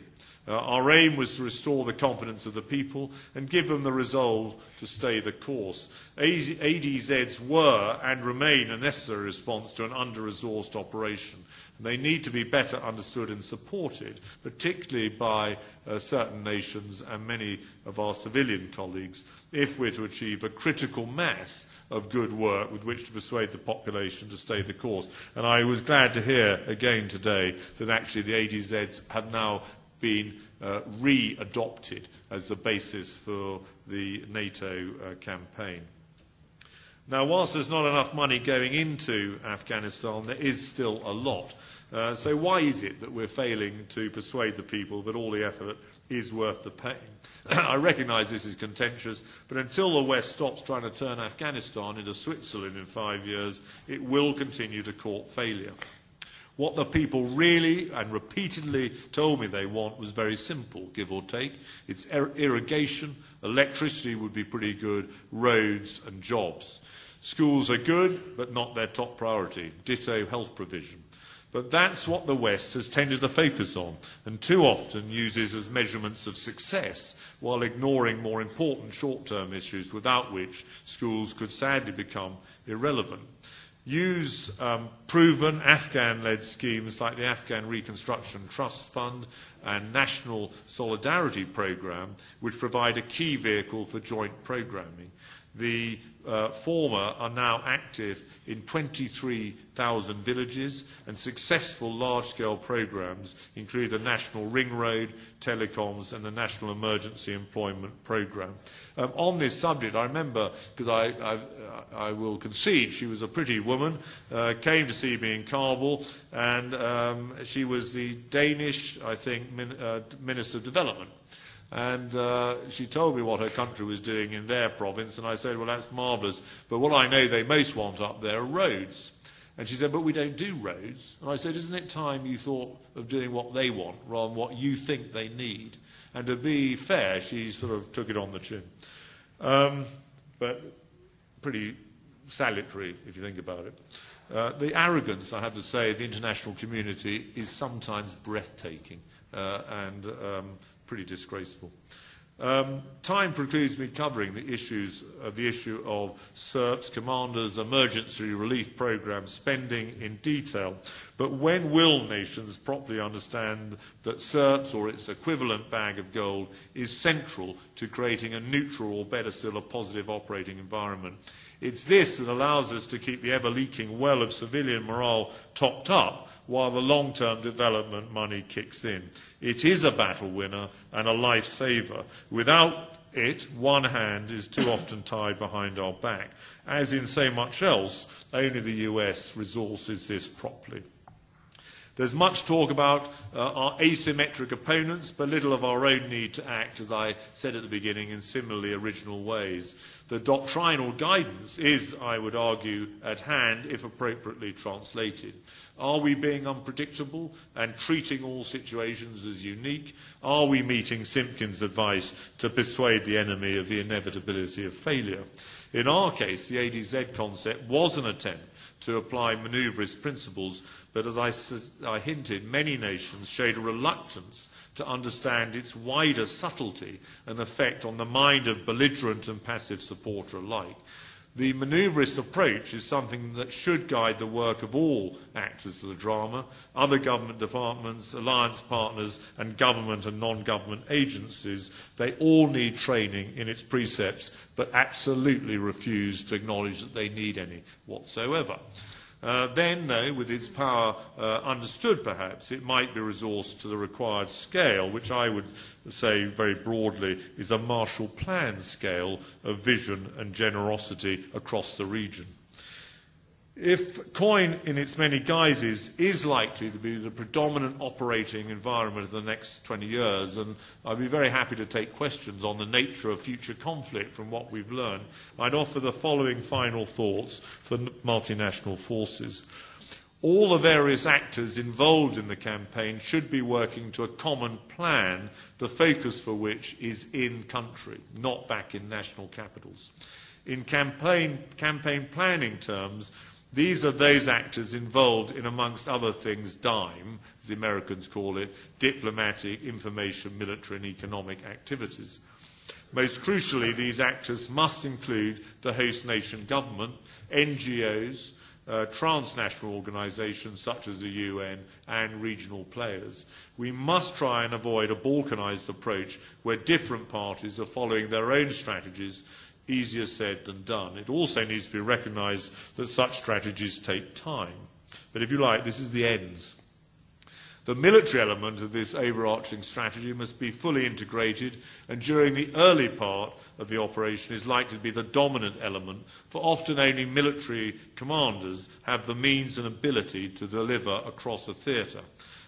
Speaker 3: Uh, our aim was to restore the confidence of the people and give them the resolve to stay the course. ADZs were and remain a necessary response to an under-resourced operation. And They need to be better understood and supported, particularly by uh, certain nations and many of our civilian colleagues, if we're to achieve a critical mass of good work with which to persuade the population to stay the course. And I was glad to hear again today that actually the ADZs have now been uh, re-adopted as the basis for the NATO uh, campaign. Now, whilst there's not enough money going into Afghanistan, there is still a lot. Uh, so why is it that we're failing to persuade the people that all the effort is worth the pain? I recognise this is contentious, but until the West stops trying to turn Afghanistan into Switzerland in five years, it will continue to court failure. What the people really and repeatedly told me they want was very simple, give or take. It's er- irrigation, electricity would be pretty good, roads and jobs. Schools are good, but not their top priority. Ditto health provision. But that's what the West has tended to focus on, and too often uses as measurements of success, while ignoring more important short term issues without which schools could sadly become irrelevant use um, proven Afghan led schemes like the Afghan Reconstruction Trust Fund and National Solidarity Programme, which provide a key vehicle for joint programming. The uh, former are now active in 23,000 villages, and successful large-scale programs include the National Ring Road, telecoms, and the National Emergency Employment Program. Um, on this subject, I remember, because I, I, I, will concede, she was a pretty woman, uh, came to see me in Kabul, and um, she was the Danish, I think, min, uh, Minister of Development. And uh, she told me what her country was doing in their province, and I said, well, that's marvellous. But what I know they most want up there are roads. And she said, but we don't do roads. And I said, isn't it time you thought of doing what they want rather than what you think they need? And to be fair, she sort of took it on the chin. Um, but pretty salutary, if you think about it. Uh, the arrogance, I have to say, of the international community is sometimes breathtaking uh, and um, pretty disgraceful. Um, time precludes me covering the issues of the issue of CERPs, commanders, emergency relief program spending in detail. But when will nations properly understand that CERPs or its equivalent bag of gold is central to creating a neutral or better still a positive operating environment? It's this that allows us to keep the ever leaking well of civilian morale topped up while the long term development money kicks in. It is a battle winner and a life saver. Without it, one hand is too often tied behind our back. As in so much else, only the US resources this properly. There's much talk about uh, our asymmetric opponents, but little of our own need to act, as I said at the beginning, in similarly original ways. The doctrinal guidance is, I would argue, at hand if appropriately translated. Are we being unpredictable and treating all situations as unique? Are we meeting Simpkin's advice to persuade the enemy of the inevitability of failure? In our case, the ADZ concept was an attempt to apply manoeuvrist principles, but as I, I, hinted, many nations showed a reluctance to understand its wider subtlety and effect on the mind of belligerent and passive supporter alike. The manoeuvrist approach is something that should guide the work of all actors of the drama, other government departments, alliance partners, and government and non government agencies. They all need training in its precepts, but absolutely refuse to acknowledge that they need any whatsoever. Uh, then, though, with its power uh, understood perhaps, it might be resourced to the required scale, which I would say very broadly is a Marshall Plan scale of vision and generosity across the region. If COIN in its many guises is likely to be the predominant operating environment of the next 20 years, and I'd be very happy to take questions on the nature of future conflict from what we've learned, I'd offer the following final thoughts for multinational forces. All the various actors involved in the campaign should be working to a common plan, the focus for which is in country, not back in national capitals. In campaign, campaign planning terms, these are those actors involved in, amongst other things, DIME, as the Americans call it, diplomatic, information, military, and economic activities. Most crucially, these actors must include the host nation government, NGOs, uh, transnational organisations such as the UN, and regional players. We must try and avoid a balkanised approach where different parties are following their own strategies easier said than done. It also needs to be recognised that such strategies take time. But if you like, this is the ends. The military element of this overarching strategy must be fully integrated, and during the early part of the operation is likely to be the dominant element, for often only military commanders have the means and ability to deliver across a theatre.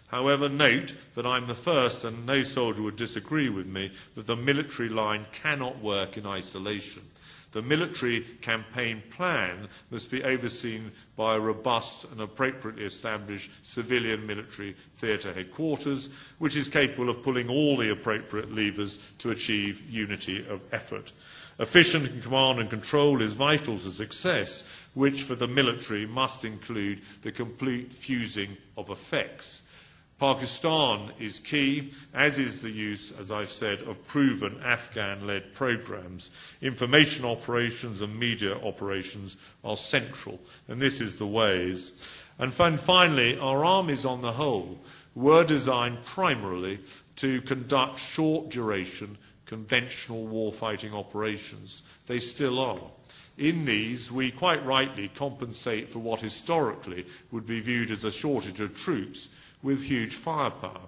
Speaker 3: However, note that I'm the first, and no soldier would disagree with me, that the military line cannot work in isolation. The military campaign plan must be overseen by a robust and appropriately established civilian military theatre headquarters, which is capable of pulling all the appropriate levers to achieve unity of effort. Efficient command and control is vital to success, which for the military must include the complete fusing of effects. Pakistan is key, as is the use, as I've said, of proven Afghan led programs. Information operations and media operations are central, and this is the ways. And finally, our armies on the whole were designed primarily to conduct short duration conventional warfighting operations. They still are. In these, we quite rightly compensate for what historically would be viewed as a shortage of troops with huge firepower.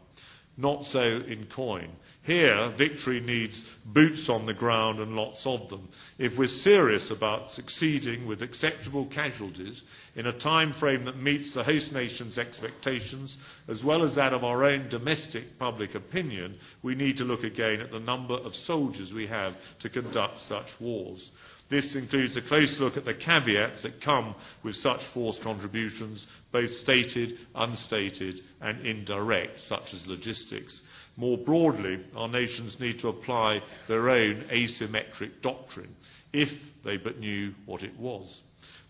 Speaker 3: Not so in coin. Here, victory needs boots on the ground and lots of them. If we're serious about succeeding with acceptable casualties in a time frame that meets the host nation's expectations, as well as that of our own domestic public opinion, we need to look again at the number of soldiers we have to conduct such wars. This includes a close look at the caveats that come with such force contributions, both stated, unstated, and indirect, such as logistics. More broadly, our nations need to apply their own asymmetric doctrine, if they but knew what it was.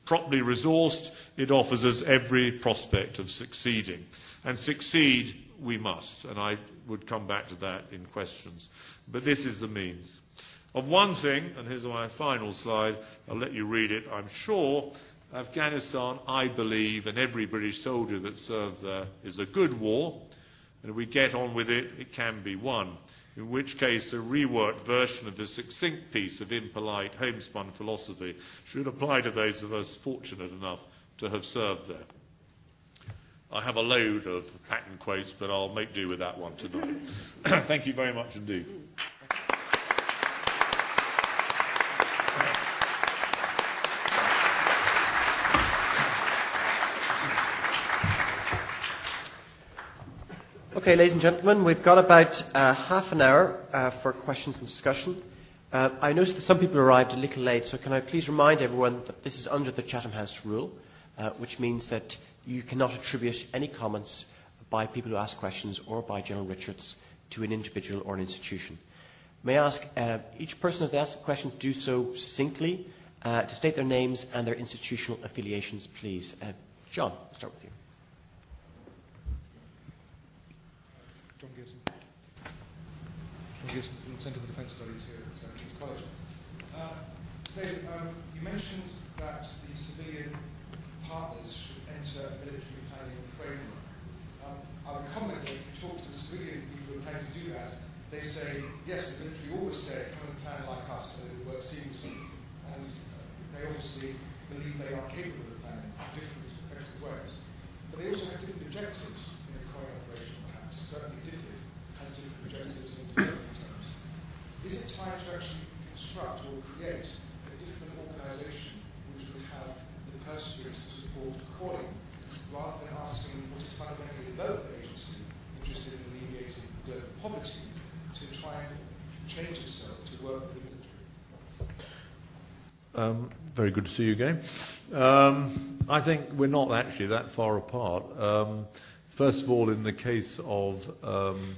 Speaker 3: Properly resourced, it offers us every prospect of succeeding. And succeed we must, and I would come back to that in questions. But this is the means. Of one thing, and here's my final slide, I'll let you read it, I'm sure Afghanistan, I believe, and every British soldier that served there, is a good war, and if we get on with it, it can be won. In which case, a reworked version of this succinct piece of impolite, homespun philosophy should apply to those of us fortunate enough to have served there. I have a load of Patton quotes, but I'll make do with that one tonight. Thank you very much indeed.
Speaker 2: Okay, ladies and gentlemen, we've got about uh, half an hour uh, for questions and discussion. Uh, I noticed that some people arrived a little late, so can I please remind everyone that this is under the Chatham House rule, uh, which means that you cannot attribute any comments by people who ask questions or by General Richards to an individual or an institution. May I ask uh, each person as they ask a question to do so succinctly, uh, to state their names and their institutional affiliations, please. John, I'll start with you.
Speaker 4: John Gibson. From the Centre for Defence Studies here at King's College. Uh, um, you mentioned that the civilian partners should enter a military planning framework. Um, I would comment that if you talk to the civilian people who planning to do that, they say, yes, the military always say, come and plan like us, and it work seamlessly. And they obviously believe they are capable of planning different effective ways. But they also have different objectives in a coin operation perhaps, certainly different, has different objectives in terms. Is it time to actually construct or create a different organisation which would have the purse strings to support COIN rather than asking what is fundamentally a local agency interested in alleviating the poverty to try and change itself to work with the military?
Speaker 3: Um, very good to see you again. Um, I think we're not actually that far apart. Um, First of all, in the case of um,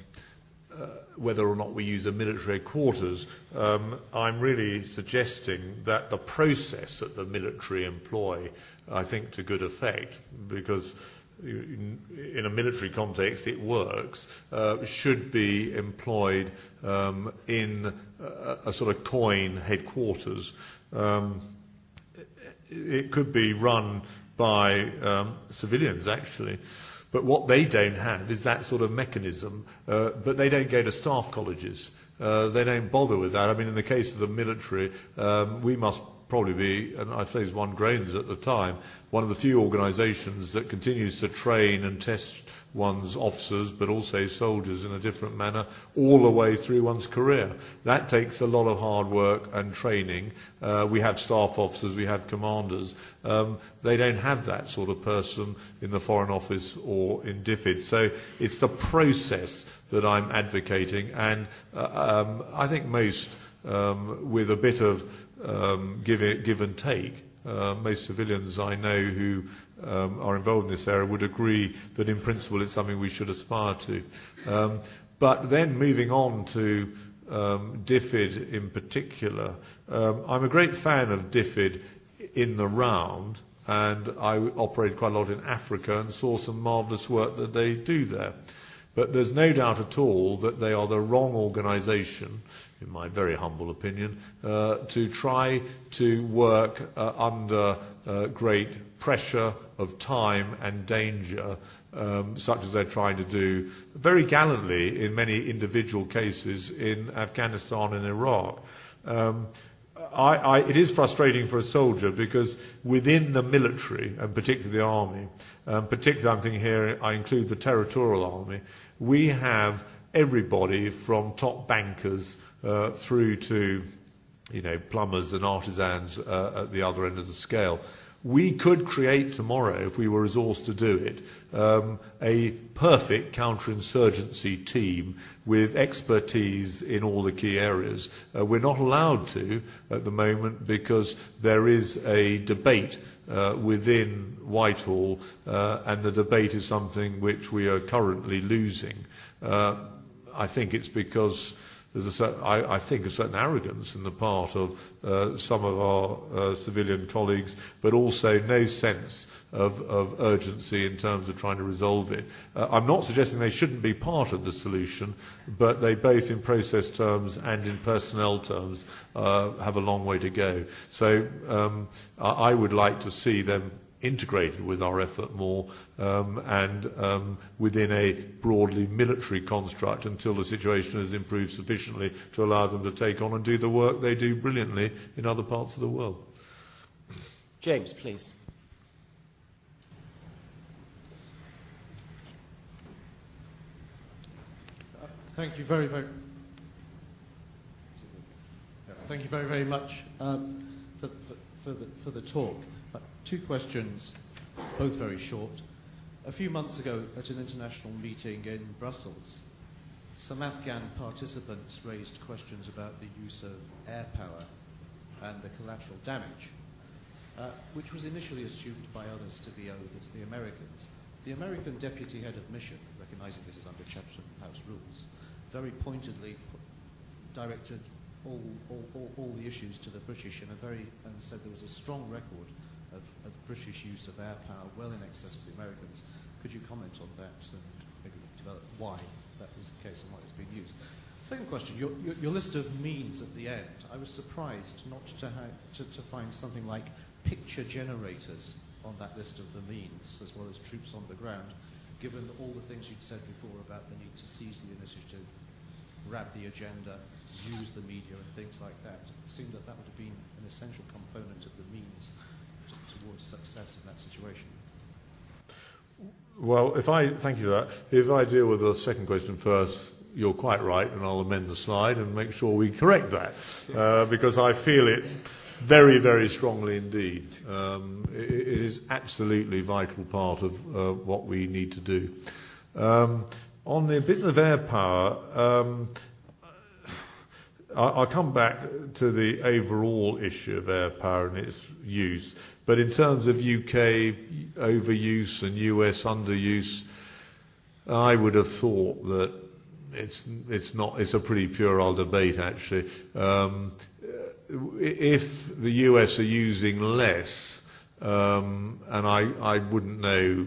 Speaker 3: whether or not we use a military headquarters, um, I'm really suggesting that the process that the military employ, I think, to good effect, because in a military context it works, uh, should be employed um, in a, a, sort of coin headquarters. Um, it could be run by um, civilians, actually. But what they don't have is that sort of mechanism. Uh, but they don't go to staff colleges. Uh, they don't bother with that. I mean, in the case of the military, um, we must probably be, and I suppose one groans at the time, one of the few organisations that continues to train and test one's officers, but also soldiers in a different manner, all the way through one's career. That takes a lot of hard work and training. Uh, we have staff officers, we have commanders. Um, they don't have that sort of person in the Foreign Office or in DFID. So it's the process that I'm advocating, and uh, um, I think most um, with a bit of um, give, it, give and take. Uh, most civilians I know who um, are involved in this area would agree that in principle it's something we should aspire to. Um, but then moving on to um, DFID in particular, um, I'm a great fan of DFID in the round, and I operated quite a lot in Africa and saw some marvellous work that they do there. But there's no doubt at all that they are the wrong organisation in my very humble opinion, uh, to try to work uh, under uh, great pressure of time and danger, um, such as they're trying to do very gallantly in many individual cases in Afghanistan and Iraq. Um, I, I, it is frustrating for a soldier because within the military, and particularly the army, um, particularly I'm thinking here, I include the territorial army, we have everybody from top bankers uh, through to you know, plumbers and artisans uh, at the other end of the scale. We could create tomorrow, if we were resourced to do it, um, a perfect counterinsurgency team with expertise in all the key areas. Uh, we're not allowed to at the moment because there is a debate uh, within Whitehall, uh, and the debate is something which we are currently losing. Uh, I think it's because there's a certain, I, I, think a certain arrogance in the part of uh, some of our uh, civilian colleagues, but also no sense of, of, urgency in terms of trying to resolve it. Uh, I'm not suggesting they shouldn't be part of the solution, but they both in process terms and in personnel terms uh, have a long way to go. So um, I, I would like to see them integrated with our effort more um, and um, within a broadly military construct until the situation has improved sufficiently to allow them to take on and do the work they do brilliantly in other parts of the world.
Speaker 2: James, please.
Speaker 5: Thank you very, very. Thank you very, very much um, for, for, for, the, for the talk. Two questions, both very short. A few months ago, at an international meeting in Brussels, some Afghan participants raised questions about the use of air power and the collateral damage, uh, which was initially assumed by others to be owed to the Americans. The American deputy head of mission, recognizing this is under Chatham House rules, very pointedly directed all, all, all, all, the issues to the British in a very, and said there was a strong record of, of British use of air power well in excess of the Americans. Could you comment on that and maybe develop why that was the case and why it's being used? Second question, your, your, your, list of means at the end. I was surprised not to, ha- to, to, find something like picture generators on that list of the means, as well as troops on the ground, given all the things you'd said before about the need to seize the initiative, grab the agenda, use the media, and things like that. It seemed that that would have been an essential component of the means towards success in that situation?
Speaker 3: Well, if I thank you for that. If I deal with the second question first, you're quite right, and I'll amend the slide and make sure we correct that uh, because I feel it very, very strongly indeed. Um, it, it is absolutely vital part of uh, what we need to do. Um, on the bit of air power, um, I'll come back to the overall issue of air power and its use. But in terms of UK overuse and US underuse, I would have thought that it's it's not it's a pretty puerile debate actually. Um, if the US are using less, um, and I I wouldn't know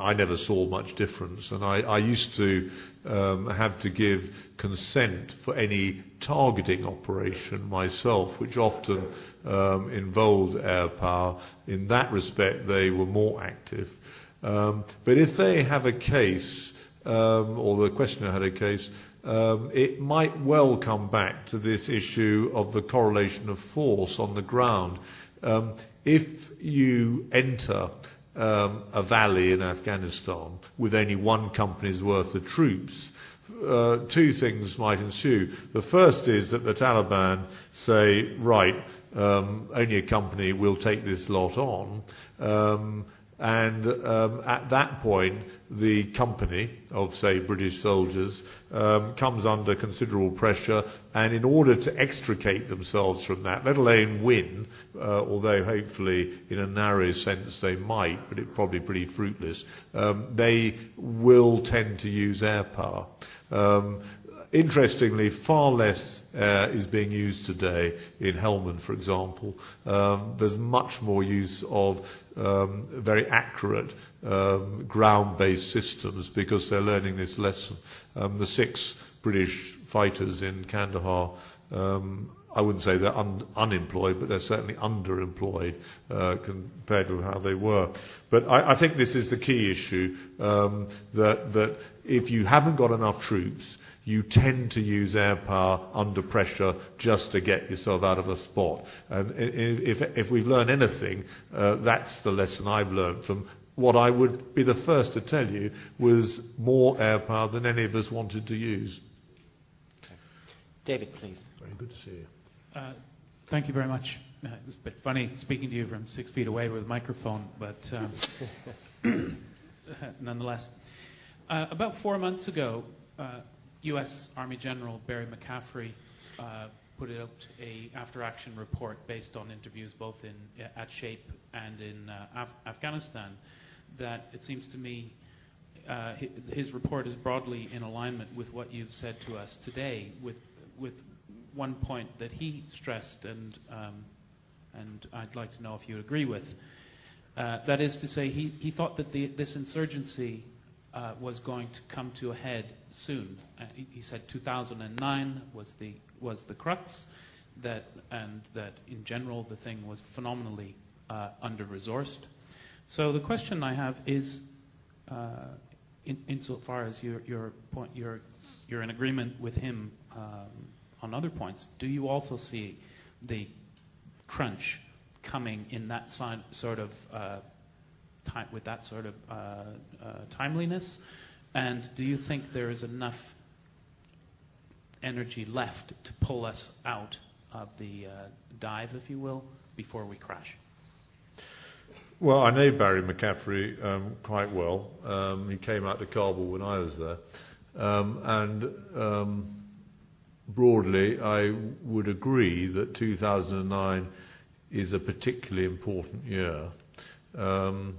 Speaker 3: I never saw much difference. And I, I used to um, have to give consent for any targeting operation myself, which often um, involved air power. In that respect, they were more active. Um, but if they have a case, um, or the questioner had a case, um, it might well come back to this issue of the correlation of force on the ground. Um, if you enter um, a valley in Afghanistan with only one company's worth of troops, uh, two things might ensue. The first is that the Taliban say, right, um, only a company will take this lot on. And um, at that point, the company of, say, British soldiers um, comes under considerable pressure, and in order to extricate themselves from that, let alone win, uh, although hopefully in a narrow sense they might, but it's probably pretty fruitless, um, they will tend to use air power. Um, interestingly, far less uh, is being used today in Helmand, for example. Um, there's much more use of um, very accurate um, ground-based systems because they're learning this lesson. Um, the six British fighters in Kandahar um, I wouldn't say they're un- unemployed, but they're certainly underemployed uh, compared with how they were. But I, I think this is the key issue um, that that if you haven't got enough troops, you tend to use air power under pressure just to get yourself out of a spot. And if, if we've learned anything, uh, that's the lesson I've learned from what I would be the first to tell you was more air power than any of us wanted to use.
Speaker 2: David, please.
Speaker 3: Very good to see you.
Speaker 6: Uh, thank you very much. Uh, it's a bit funny speaking to you from six feet away with a microphone, but um, nonetheless. Uh, about four months ago, U.S. Uh, Army General Barry McCaffrey uh, put out a after-action report based on interviews both in at SHAPE and in uh, Af- Afghanistan. That it seems to me his report is broadly in alignment with what you've said to us today, with with one point that he stressed, and um, and I'd like to know if you agree with. Uh, that is to say, he, he thought that the, this insurgency uh, was going to come to a head soon. Uh, he, said 2009 was the was the crux, that and that in general the thing was phenomenally uh, under-resourced. So the question I have is, uh, in, insofar as your your point, you're you're in agreement with him um, on other points, do you also see the crunch coming in that sort of uh, with that sort of uh, uh, timeliness? And do you think there is enough energy left to pull us out of the uh, dive, if you will, before we crash?
Speaker 3: Well, I know Barry McCaffrey um, quite well. Um, he came out to Kabul when I was there. Um, and um, broadly, I would agree that 2009 is a particularly important year. Um,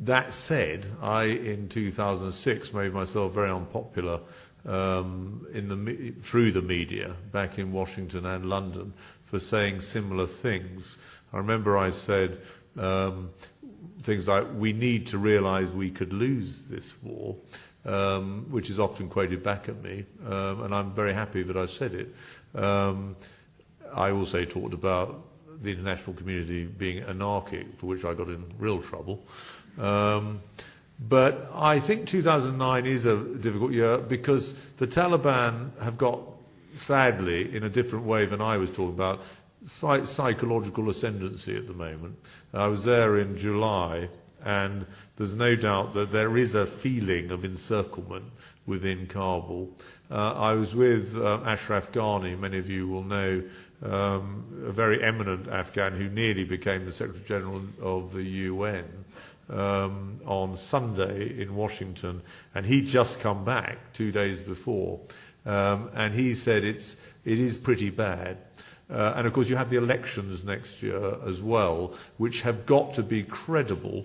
Speaker 3: that said, I, in 2006, made myself very unpopular um, in the, through the media back in Washington and London for saying similar things. I remember I said um, things like, we need to realize we could lose this war, um, which is often quoted back at me, um, and I'm very happy that I said it. Um, I also talked about the international community being anarchic, for which I got in real trouble. Um, but I think 2009 is a difficult year because the Taliban have got, sadly, in a different way than I was talking about, psychological ascendancy at the moment. I was there in July, and there's no doubt that there is a feeling of encirclement within Kabul. Uh, I was with uh, Ashraf Ghani, many of you will know, um, a very eminent Afghan who nearly became the Secretary General of the UN. Um, on Sunday in Washington, and he'd just come back two days before, um, and he said it's it is pretty bad. Uh, and of course, you have the elections next year as well, which have got to be credible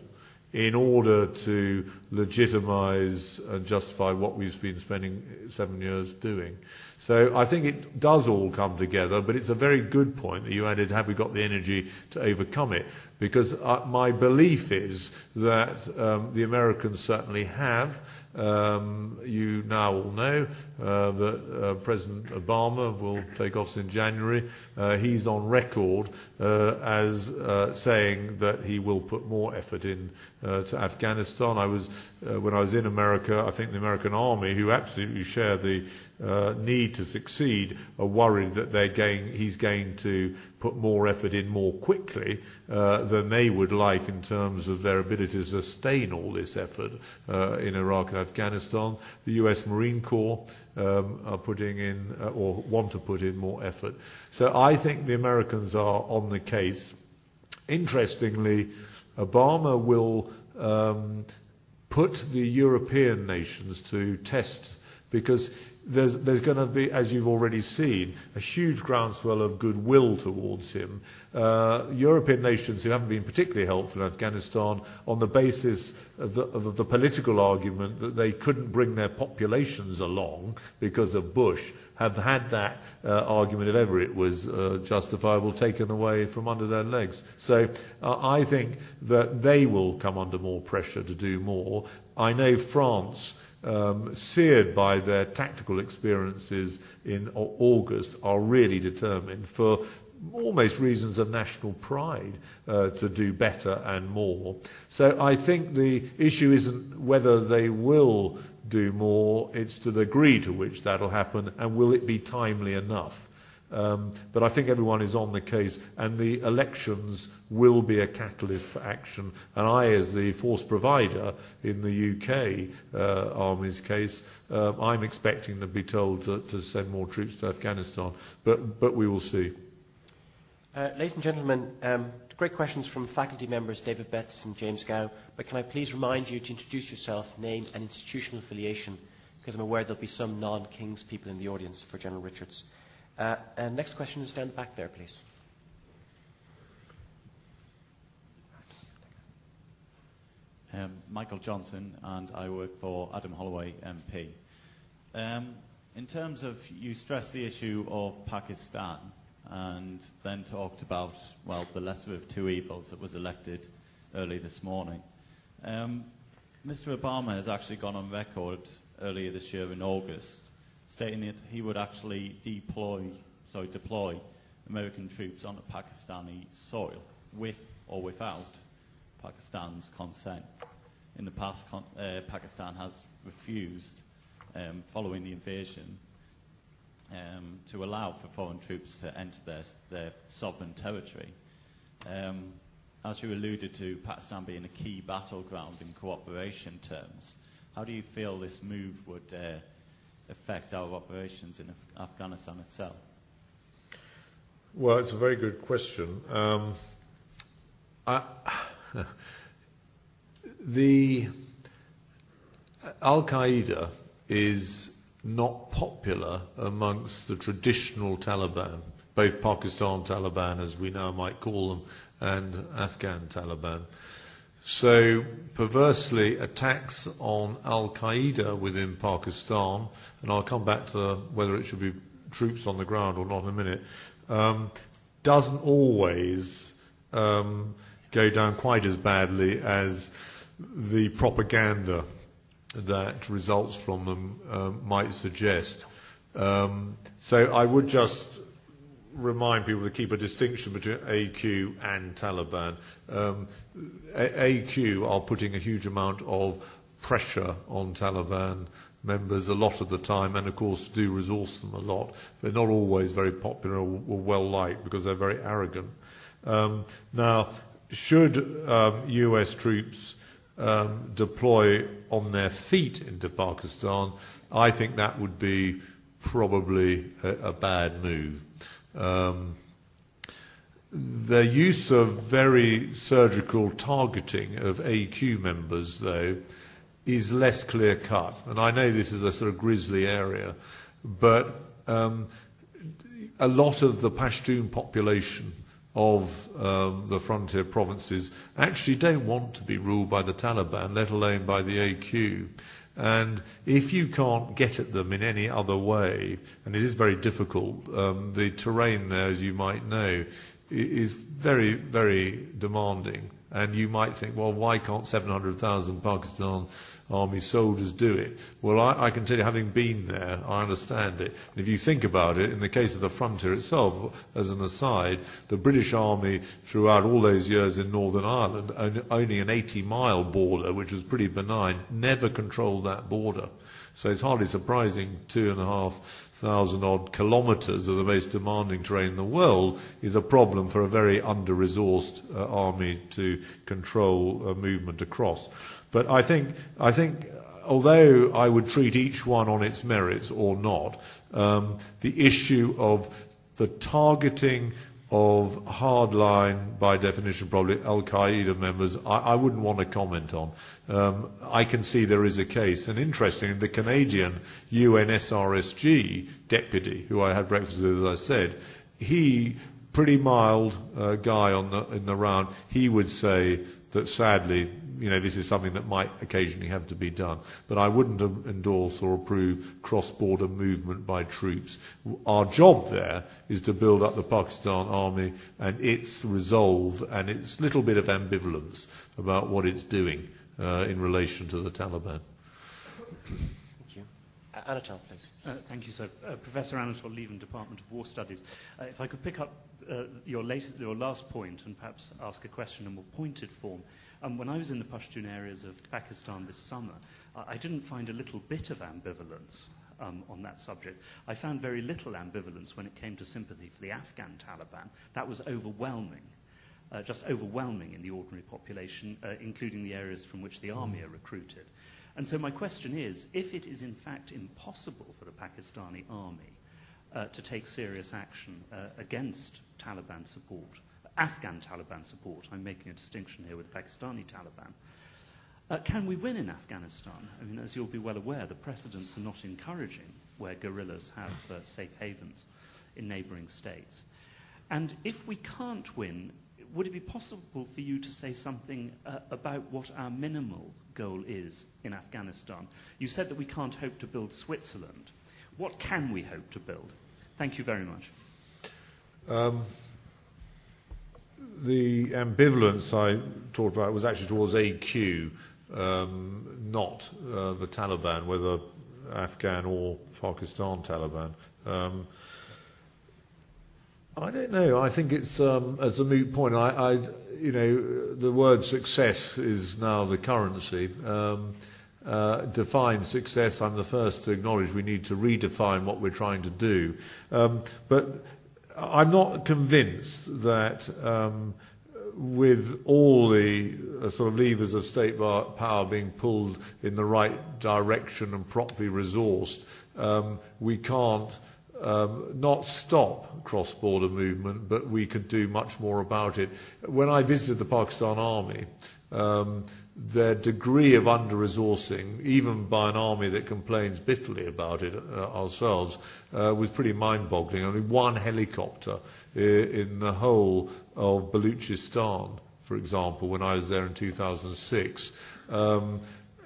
Speaker 3: in order to legitimize and justify what we've been spending seven years doing. So I think it does all come together, but it's a very good point that you added, have we got the energy to overcome it? Because uh, my belief is that um, the Americans certainly have. Um, you now all know uh, that uh, President Obama will take office in January. Uh, he's on record uh, as uh, saying that he will put more effort in uh, to Afghanistan. I was when I was in America. I think the American Army, who absolutely share the need to succeed, are worried that they're going, he's going to put more effort in more quickly uh, than they would like in terms of their ability to sustain all this effort uh, in Iraq and Afghanistan. The US Marine Corps um, are putting in uh, or want to put in more effort. So I think the Americans are on the case. Interestingly, Obama will um, put the European nations to test because there's, there's going to be, as you've already seen, a huge groundswell of goodwill towards him. Uh, European nations who haven't been particularly helpful in Afghanistan on the basis of the, of the political argument that they couldn't bring their populations along because of Bush have had that uh, argument, if ever it was uh, justifiable, taken away from under their legs. So uh, I think that they will come under more pressure to do more. I know France um, seared by their tactical experiences in August, are really determined for almost reasons of national pride uh, to do better and more. So I think the issue isn't whether they will do more, it's to the degree to which that'll happen and will it be timely enough. Um, but I think everyone is on the case, and the elections will be a catalyst for action. And I, as the force provider in the UK uh, Army's case, uh, I'm expecting to be told to, to, send more troops to Afghanistan. But, but we will see.
Speaker 2: Uh, ladies and gentlemen, um, great questions from faculty members David Betz and James Gow. But can I please remind you to introduce yourself, name and institutional affiliation, because I'm aware there'll be some non-King's people in the audience for General Richards. Uh, and next question is down the back there, please.
Speaker 7: Um, Michael Johnson, and I work for Adam Holloway MP. Um, in terms of, you stressed the issue of Pakistan and then talked about, well, the lesser of two evils that was elected early this morning. Um, Mr. Obama has actually gone on record earlier this year in August stating that he would actually deploy, sorry, deploy American troops onto Pakistani soil with or without Pakistan's consent. In the past, uh, Pakistan has refused, um, following the invasion, um, to allow for foreign troops to enter their, their sovereign territory. Um, as you alluded to, Pakistan being a key battleground in cooperation terms, how do you feel this move would uh, affect our operations in Af- Afghanistan itself?
Speaker 3: Well, it's a very good question. Um, the Al Qaeda is not popular amongst the traditional Taliban, both Pakistan Taliban, as we now might call them, and Afghan Taliban. So perversely, attacks on Al Qaeda within Pakistan, and I'll come back to whether it should be troops on the ground or not in a minute, um, doesn't always um, go down quite as badly as the propaganda that results from them um, might suggest. Um, so I would just remind people to keep a distinction between AQ and Taliban. Um, AQ are putting a huge amount of pressure on Taliban members a lot of the time, and of course do resource them a lot. They're not always very popular or, well liked because they're very arrogant. Um, now, should um, US troops um, deploy on their feet into Pakistan, I think that would be probably a, a bad move. Um, the use of very surgical targeting of AQ members, though, is less clear cut. And I know this is a sort of grisly area, but um, a lot of the Pashtun population of um, the frontier provinces actually don't want to be ruled by the Taliban, let alone by the AQ. And if you can't get at them in any other way, and it is very difficult, um, the terrain there, as you might know, is very, very demanding. And you might think, well, why can't 700,000 Pakistan army soldiers do it? Well, I, I, can tell you, having been there, I understand it. And if you think about it, in the case of the frontier itself, as an aside, the British army throughout all those years in Northern Ireland, only an 80 mile border, which was pretty benign, never controlled that border. So it's hardly surprising two and a half thousand odd kilometres of the most demanding terrain in the world is a problem for a very under-resourced uh, army to control a movement across. But I think, I think although I would treat each one on its merits or not, um, the issue of the targeting of hardline, by definition, probably Al Qaeda members, I, I, wouldn't want to comment on. Um, I can see there is a case. And interestingly, the Canadian UNSRSG deputy, who I had breakfast with, as I said, he, pretty mild uh, guy on the, in the round, he would say that sadly you know, this is something that might occasionally have to be done. But I wouldn't endorse or approve cross-border movement by troops. Our job there is to build up the Pakistan army and its resolve and its little bit of ambivalence about what it's doing uh, in relation to the Taliban.
Speaker 2: Thank you. Anatol, please.
Speaker 8: Uh, thank you, sir. Uh, Professor Anatol Lieven, Department of War Studies. Uh, if I could pick up uh, your, latest, your last point and perhaps ask a question in a more pointed form. Um, when I was in the Pashtun areas of Pakistan this summer, I didn't find a little bit of ambivalence um, on that subject. I found very little ambivalence when it came to sympathy for the Afghan Taliban. That was overwhelming. Uh, just overwhelming in the ordinary population, uh, including the areas from which the army are recruited. And so my question is, if it is in fact impossible for the Pakistani army uh, to take serious action uh, against Taliban support, Afghan Taliban support, I'm making a distinction here with Pakistani Taliban, uh, can we win in Afghanistan? I mean, as you'll be well aware, the precedents are not encouraging where guerrillas have uh, safe havens in neighbouring states. And if we can't win, would it be possible for you to say something uh, about what our minimal goal is in Afghanistan? You said that we can't hope to build Switzerland. What can we hope to build? Thank you very much. Um,
Speaker 3: the ambivalence I talked about was actually towards AQ, um, not uh, the Taliban, whether Afghan or Pakistan Taliban. Um, I don't know. I think it's um, as a moot point. I, I, you know, the word success is now the currency. Um, uh, define success. I'm the first to acknowledge we need to redefine what we're trying to do. Um, but I'm not convinced that um, with all the uh, sort of levers of state power being pulled in the right direction and properly resourced, um, we can't um, not stop cross-border movement, but we could do much more about it. When I visited the Pakistan Army, um, their degree of under-resourcing, even by an army that complains bitterly about it uh, ourselves, uh, was pretty mind-boggling. Only one helicopter in the whole of Baluchistan, for example, when I was there in 2006. Um,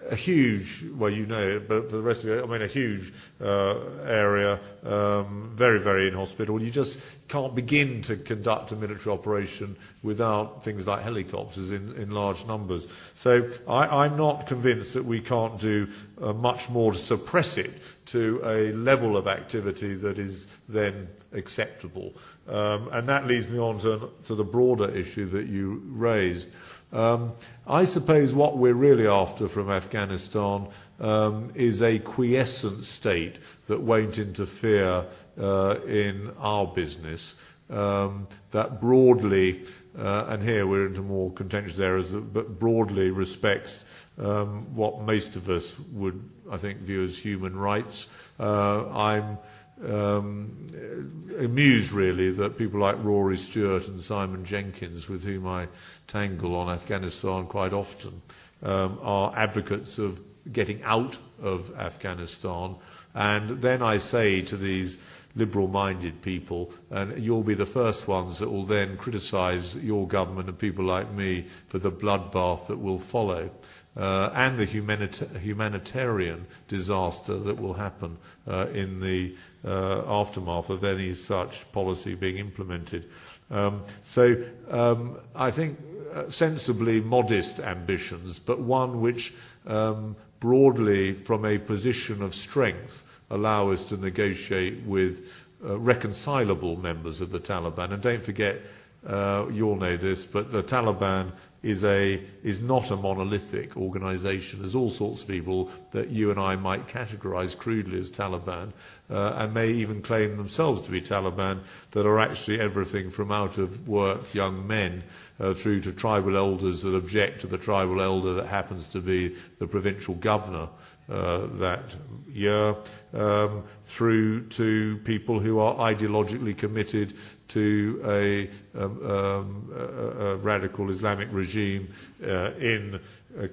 Speaker 3: a huge, well, you know it, but for the rest of it, I mean, a huge uh, area, um, very, very inhospitable. You just can't begin to conduct a military operation without things like helicopters in, in large numbers. So I, am not convinced that we can't do uh, much more to suppress it to a level of activity that is then acceptable. Um, and that leads me on to, to the broader issue that you raised. Um, I suppose what we're really after from Afghanistan um, is a quiescent state that won't interfere uh, in our business. Um, that broadly, uh, and here we're into more contentious areas, but broadly respects um, what most of us would, I think, view as human rights. Uh, I'm um, amused really that people like Rory Stewart and Simon Jenkins, with whom I tangle on Afghanistan quite often, um, are advocates of getting out of Afghanistan. And then I say to these liberal-minded people, and you'll be the first ones that will then criticise your government and people like me for the bloodbath that will follow uh, and the humanita- humanitarian disaster that will happen uh, in the uh, aftermath of any such policy being implemented. Um, so um, I think uh, sensibly modest ambitions, but one which um, broadly, from a position of strength, allow us to negotiate with uh, reconcilable members of the Taliban. And don't forget, uh, you all know this, but the Taliban is a is not a monolithic organisation. There's all sorts of people that you and I might categorise crudely as Taliban, uh, and may even claim themselves to be Taliban, that are actually everything from out of work young men uh, through to tribal elders that object to the tribal elder that happens to be the provincial governor. Uh, that year, um, through to people who are ideologically committed to a, um, um, a, radical Islamic regime uh, in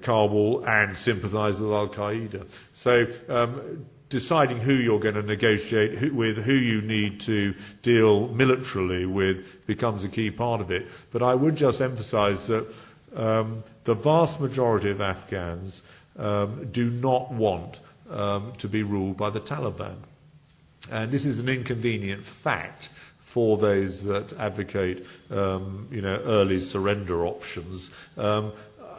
Speaker 3: Kabul and sympathise with Al Qaeda. So um, deciding who you're going to negotiate who, with, who you need to deal militarily with, becomes a key part of it. But I would just emphasise that um, the vast majority of Afghans um, do not want um, to be ruled by the Taliban. And this is an inconvenient fact for those that advocate, um, you know, early surrender options. Um,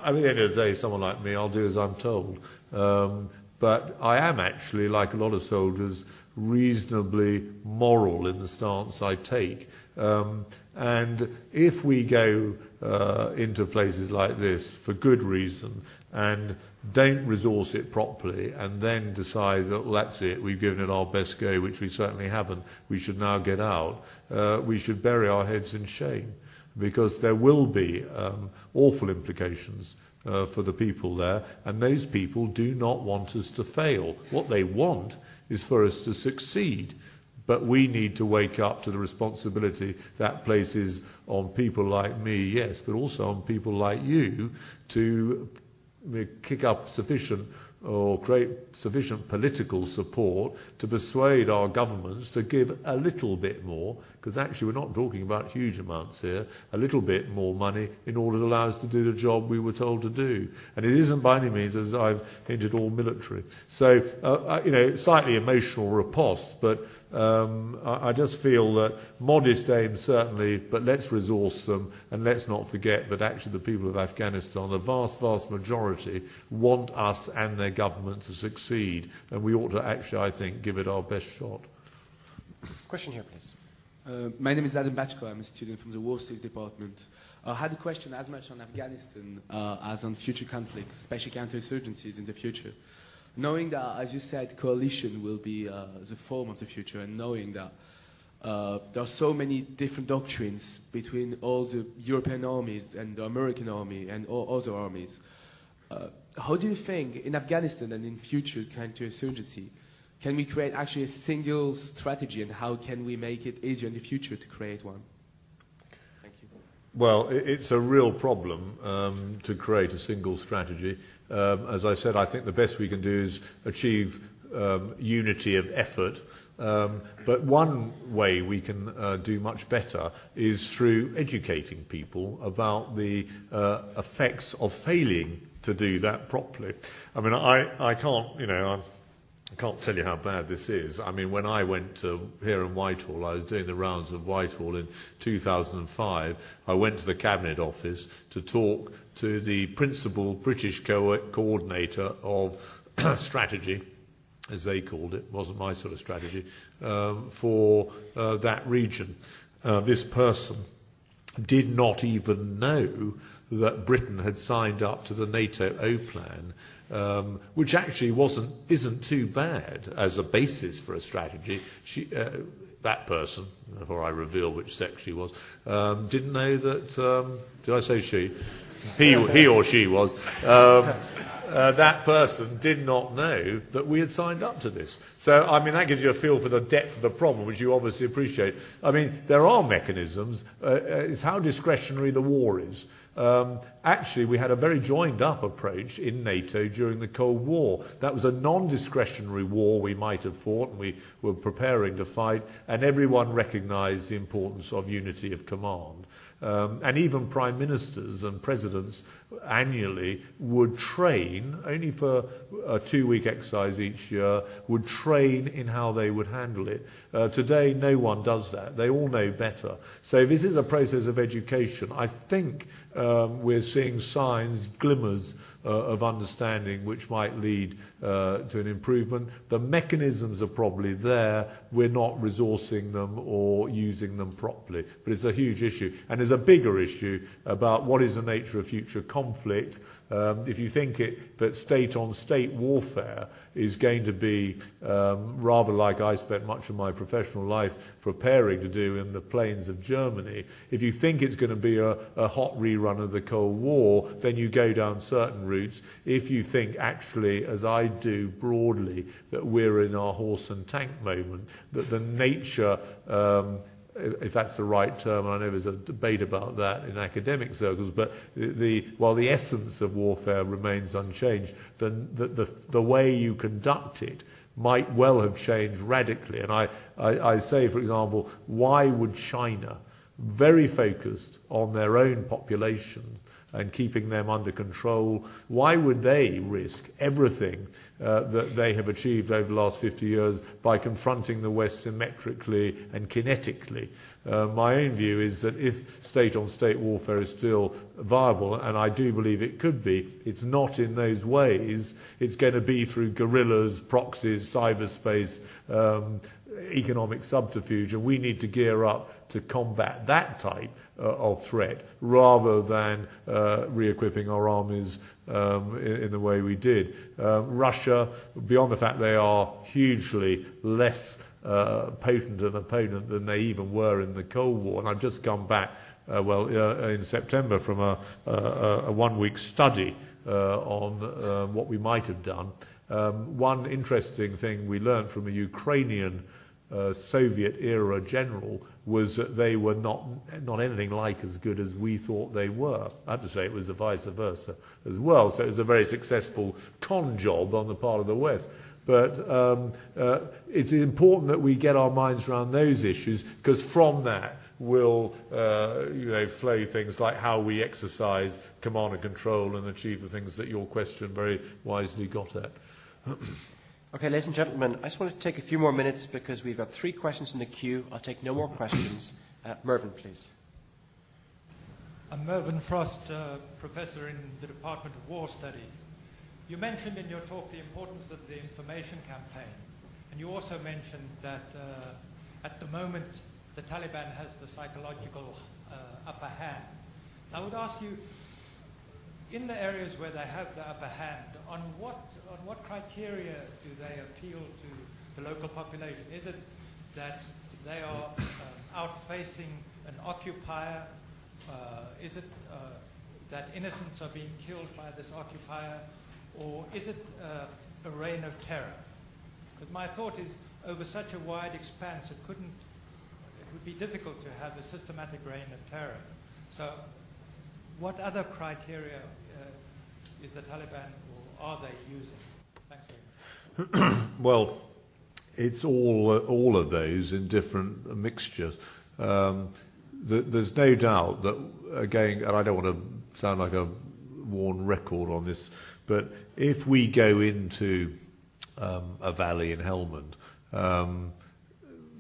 Speaker 3: at the end of the day, someone like me, I'll do as I'm told. Um, but I am actually, like a lot of soldiers, reasonably moral in the stance I take. Um, and if we go uh, into places like this for good reason and don't resource it properly and then decide that well, that's it, we've given it our best go, which we certainly haven't, we should now get out, uh, we should bury our heads in shame because there will be um, awful implications uh, for the people there, and those people do not want us to fail. What they want is for us to succeed. But we need to wake up to the responsibility that places on people like me, yes, but also on people like you to kick up sufficient or create sufficient political support to persuade our governments to give a little bit more, because actually we're not talking about huge amounts here, a little bit more money in order to allow us to do the job we were told to do. And it isn't by any means, as I've hinted, all military. So, uh, uh you know, slightly emotional riposte, but um, I, I, just feel that modest aims certainly, but let's resource them and let's not forget that actually the people of Afghanistan, the vast, vast majority, want us and their government to succeed, and we ought to actually, I think, give it our best shot.
Speaker 2: Question here, please.
Speaker 9: Uh, my name is Adam Bachko. I'm a student from the War Studies Department. Uh, I had a question as much on Afghanistan uh, as on future conflicts, especially counterinsurgencies in the future knowing that, as you said, coalition will be uh, the form of the future, and knowing that uh, there are so many different doctrines between all the European armies and the American army and all other armies, uh, how do you think in Afghanistan and in future counterinsurgency, can we create actually a single strategy, and how can we make it easier in the future to create one? Thank you.
Speaker 3: Well, it's a real problem um, to create a single strategy. Um, as I said, I think the best we can do is achieve um, unity of effort. Um, but one way we can uh, do much better is through educating people about the uh, effects of failing to do that properly. I mean, I, I can't, you know, I'm, I can't tell you how bad this is. I mean, when I went to here in Whitehall, I was doing the rounds of Whitehall in 2005. I went to the Cabinet Office to talk to the principal British co- coordinator of strategy, as they called it. it wasn't my sort of strategy um, for uh, that region. Uh, this person did not even know that Britain had signed up to the NATO O plan um, which actually wasn't isn't too bad as a basis for a strategy. She, uh, that person, before I reveal which sex she was, um, didn't know that. Um, did I say she? He, he or she was. Um, uh, that person did not know that we had signed up to this. So, I mean, that gives you a feel for the depth of the problem, which you obviously appreciate. I mean, there are mechanisms. Uh, uh it's how discretionary the war is. Um, actually, we had a very joined up approach in NATO during the Cold War. That was a non discretionary war we might have fought, and we were preparing to fight, and everyone recognized the importance of unity of command. Um, and even prime ministers and presidents annually would train, only for a two week exercise each year, would train in how they would handle it. Uh, today, no one does that. They all know better. So, this is a process of education. I think um, we're seeing signs, glimmers of understanding which might lead uh, to an improvement. The mechanisms are probably there. We're not resourcing them or using them properly. But it's a huge issue. And there's a bigger issue about what is the nature of future conflict um, if you think it, that state on state warfare is going to be um, rather like I spent much of my professional life preparing to do in the plains of Germany, if you think it's going to be a, a hot rerun of the Cold War, then you go down certain routes. If you think actually, as I do broadly, that we're in our horse and tank moment, that the nature um, if that's the right term, and I know there's a debate about that in academic circles, but the, while the essence of warfare remains unchanged, the, the, the, the way you conduct it might well have changed radically. And I, I, I say, for example, why would China, very focused on their own population, and keeping them under control. Why would they risk everything uh, that they have achieved over the last 50 years by confronting the West symmetrically and kinetically? Uh, my own view is that if state on state warfare is still viable, and I do believe it could be, it's not in those ways. It's going to be through guerrillas, proxies, cyberspace, um, economic subterfuge, and we need to gear up to combat that type uh, of threat rather than uh, re-equipping our armies um, in, in, the way we did. Uh, Russia, beyond the fact they are hugely less uh, potent an opponent than they even were in the Cold War, and I've just come back, uh, well, uh, in September from a, a, a one-week study on what we might have done. Um, one interesting thing we learned from a Ukrainian Soviet era general was that they were not not anything like as good as we thought they were. I have to say it was the vice versa as well. So it was a very successful con job on the part of the West. But um, uh, it's important that we get our minds around those issues because from that will uh, you know, flow things like how we exercise command and control and achieve the things that your question very wisely got at.
Speaker 2: Okay, ladies and gentlemen, I just want to take a few more minutes because we've got three questions in the queue. I'll take no more questions. Uh, Mervyn, please.
Speaker 10: I'm Mervyn Frost, uh, professor in the Department of War Studies. You mentioned in your talk the importance of the information campaign, and you also mentioned that uh, at the moment the Taliban has the psychological uh, upper hand. I would ask you, in the areas where they have the upper hand, on what, on what criteria do they appeal to the local population? Is it that they are um, out facing an occupier? Uh, is it uh, that innocents are being killed by this occupier? Or is it uh, a reign of terror? Because my thought is, over such a wide expanse, it couldn't, it would be difficult to have a systematic reign of terror. So, what other criteria uh, is the Taliban or are they using? Thanks
Speaker 3: well, it's all uh, all of those in different mixtures. Um, the, there's no doubt that again, and I don't want to sound like a worn record on this, but if we go into um, a valley in Helmand, um,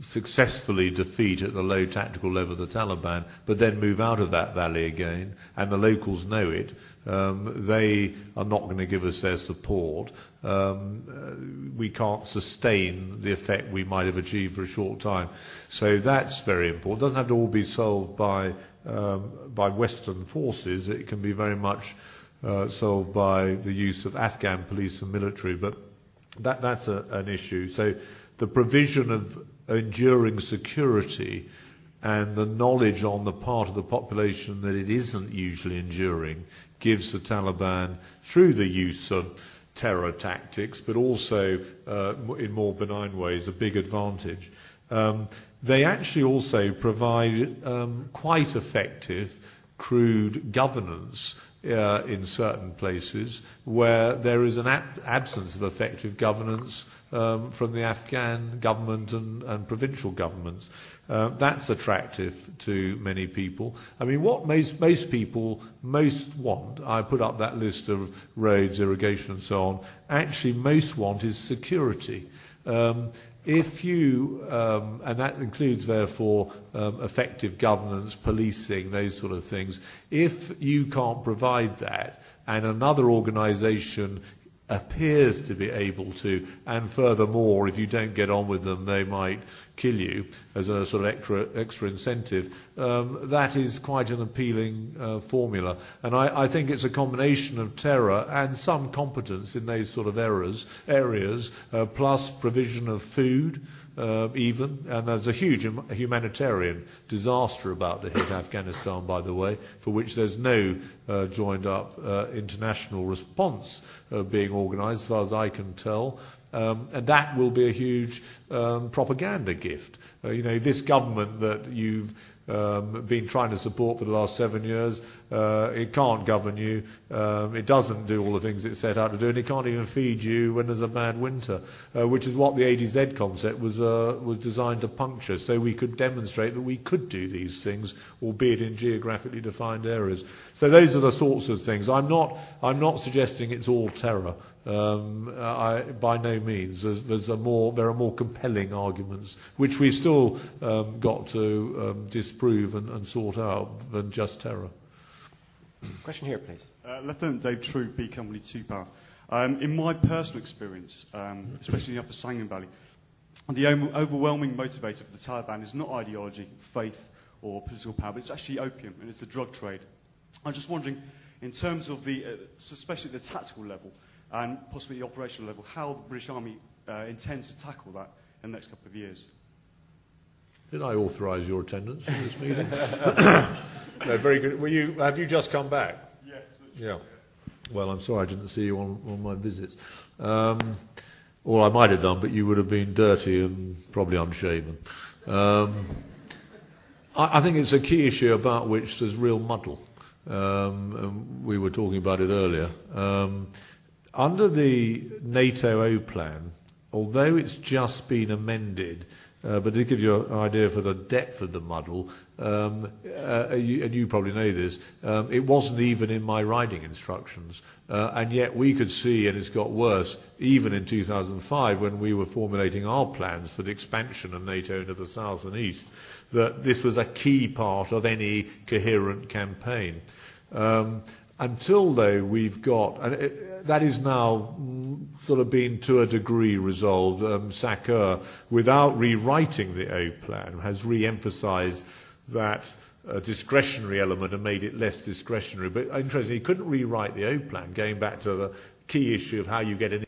Speaker 3: successfully defeat at the low tactical level the Taliban, but then move out of that valley again, and the locals know it, um, they are not going to give us their support. Um, uh, we can't sustain the effect we might have achieved for a short time. So that's very important. It doesn't have to all be solved by um, by Western forces. It can be very much uh, solved by the use of Afghan police and military, but that, that's a, an issue. So the provision of enduring security and the knowledge on the part of the population that it isn't usually enduring gives the Taliban, through the use of terror tactics, but also uh, in more benign ways, a big advantage. Um, they actually also provide um, quite effective crude governance uh, in certain places where there is an ab- absence of effective governance um, from the Afghan government and, and provincial governments. Uh, that's attractive to many people. I mean, what most, most people most want, I put up that list of roads, irrigation, and so on, actually, most want is security. Um, if you, um, and that includes therefore um, effective governance, policing, those sort of things, if you can't provide that and another organisation appears to be able to, and furthermore, if you don't get on with them, they might kill you as a sort of extra, extra incentive. Um, that is quite an appealing uh, formula, and I, I, think it's a combination of terror and some competence in those sort of errors, areas, uh, plus provision of food uh, even, and there's a huge humanitarian disaster about to hit Afghanistan, by the way, for which there's no uh, joined up uh, international response uh, being organised, as far as I can tell. Um, and that will be a huge um, propaganda gift. Uh, you know, this government that you've um, been trying to support for the last seven years. Uh, it can't govern you. Um, it doesn't do all the things it set out to do, and it can't even feed you when there's a bad winter, uh, which is what the ADZ concept was uh, was designed to puncture. So we could demonstrate that we could do these things, albeit in geographically defined areas. So those are the sorts of things. I'm not I'm not suggesting it's all terror. Um, I, by no means. There's, there's more, there are more compelling arguments, which we've still um, got to um, disprove and, and, sort out, than just terror.
Speaker 2: Question here, please.
Speaker 11: Uh, Lieutenant Dave True, B Company 2 PARA. Um, in my personal experience, um, especially in the Upper Sangin Valley, the overwhelming motivator for the Taliban is not ideology, faith, or political power, but it's actually opium and it's the drug trade. I'm just wondering, in terms of the, uh, especially at the tactical level and possibly the operational level, how the British Army uh, intends to tackle that in the next couple of years.
Speaker 3: Did I authorise your attendance at this meeting? no, very good. Were you, have you just come back?
Speaker 11: Yes.
Speaker 3: Yeah. Well, I'm sorry I didn't see you on, on my visits. Um, or I might have done, but you would have been dirty and probably unshaven. Um, I, I think it's a key issue about which there's real muddle. Um, and we were talking about it earlier. Under the NATO O plan, although it's just been amended, uh, but to give you an idea for the depth of the muddle, um, uh, you, and you probably know this, um, it wasn't even in my riding instructions. Uh, and yet we could see, and it's got worse, even in 2005 when we were formulating our plans for the expansion of NATO into the south and east, that this was a key part of any coherent campaign. Um, until though we've got, and it, that is now sort of been to a degree resolved. Um, SACEUR, without rewriting the O plan, has re-emphasised that uh, discretionary element and made it less discretionary. But interestingly, he couldn't rewrite the O plan, going back to the key issue of how you get an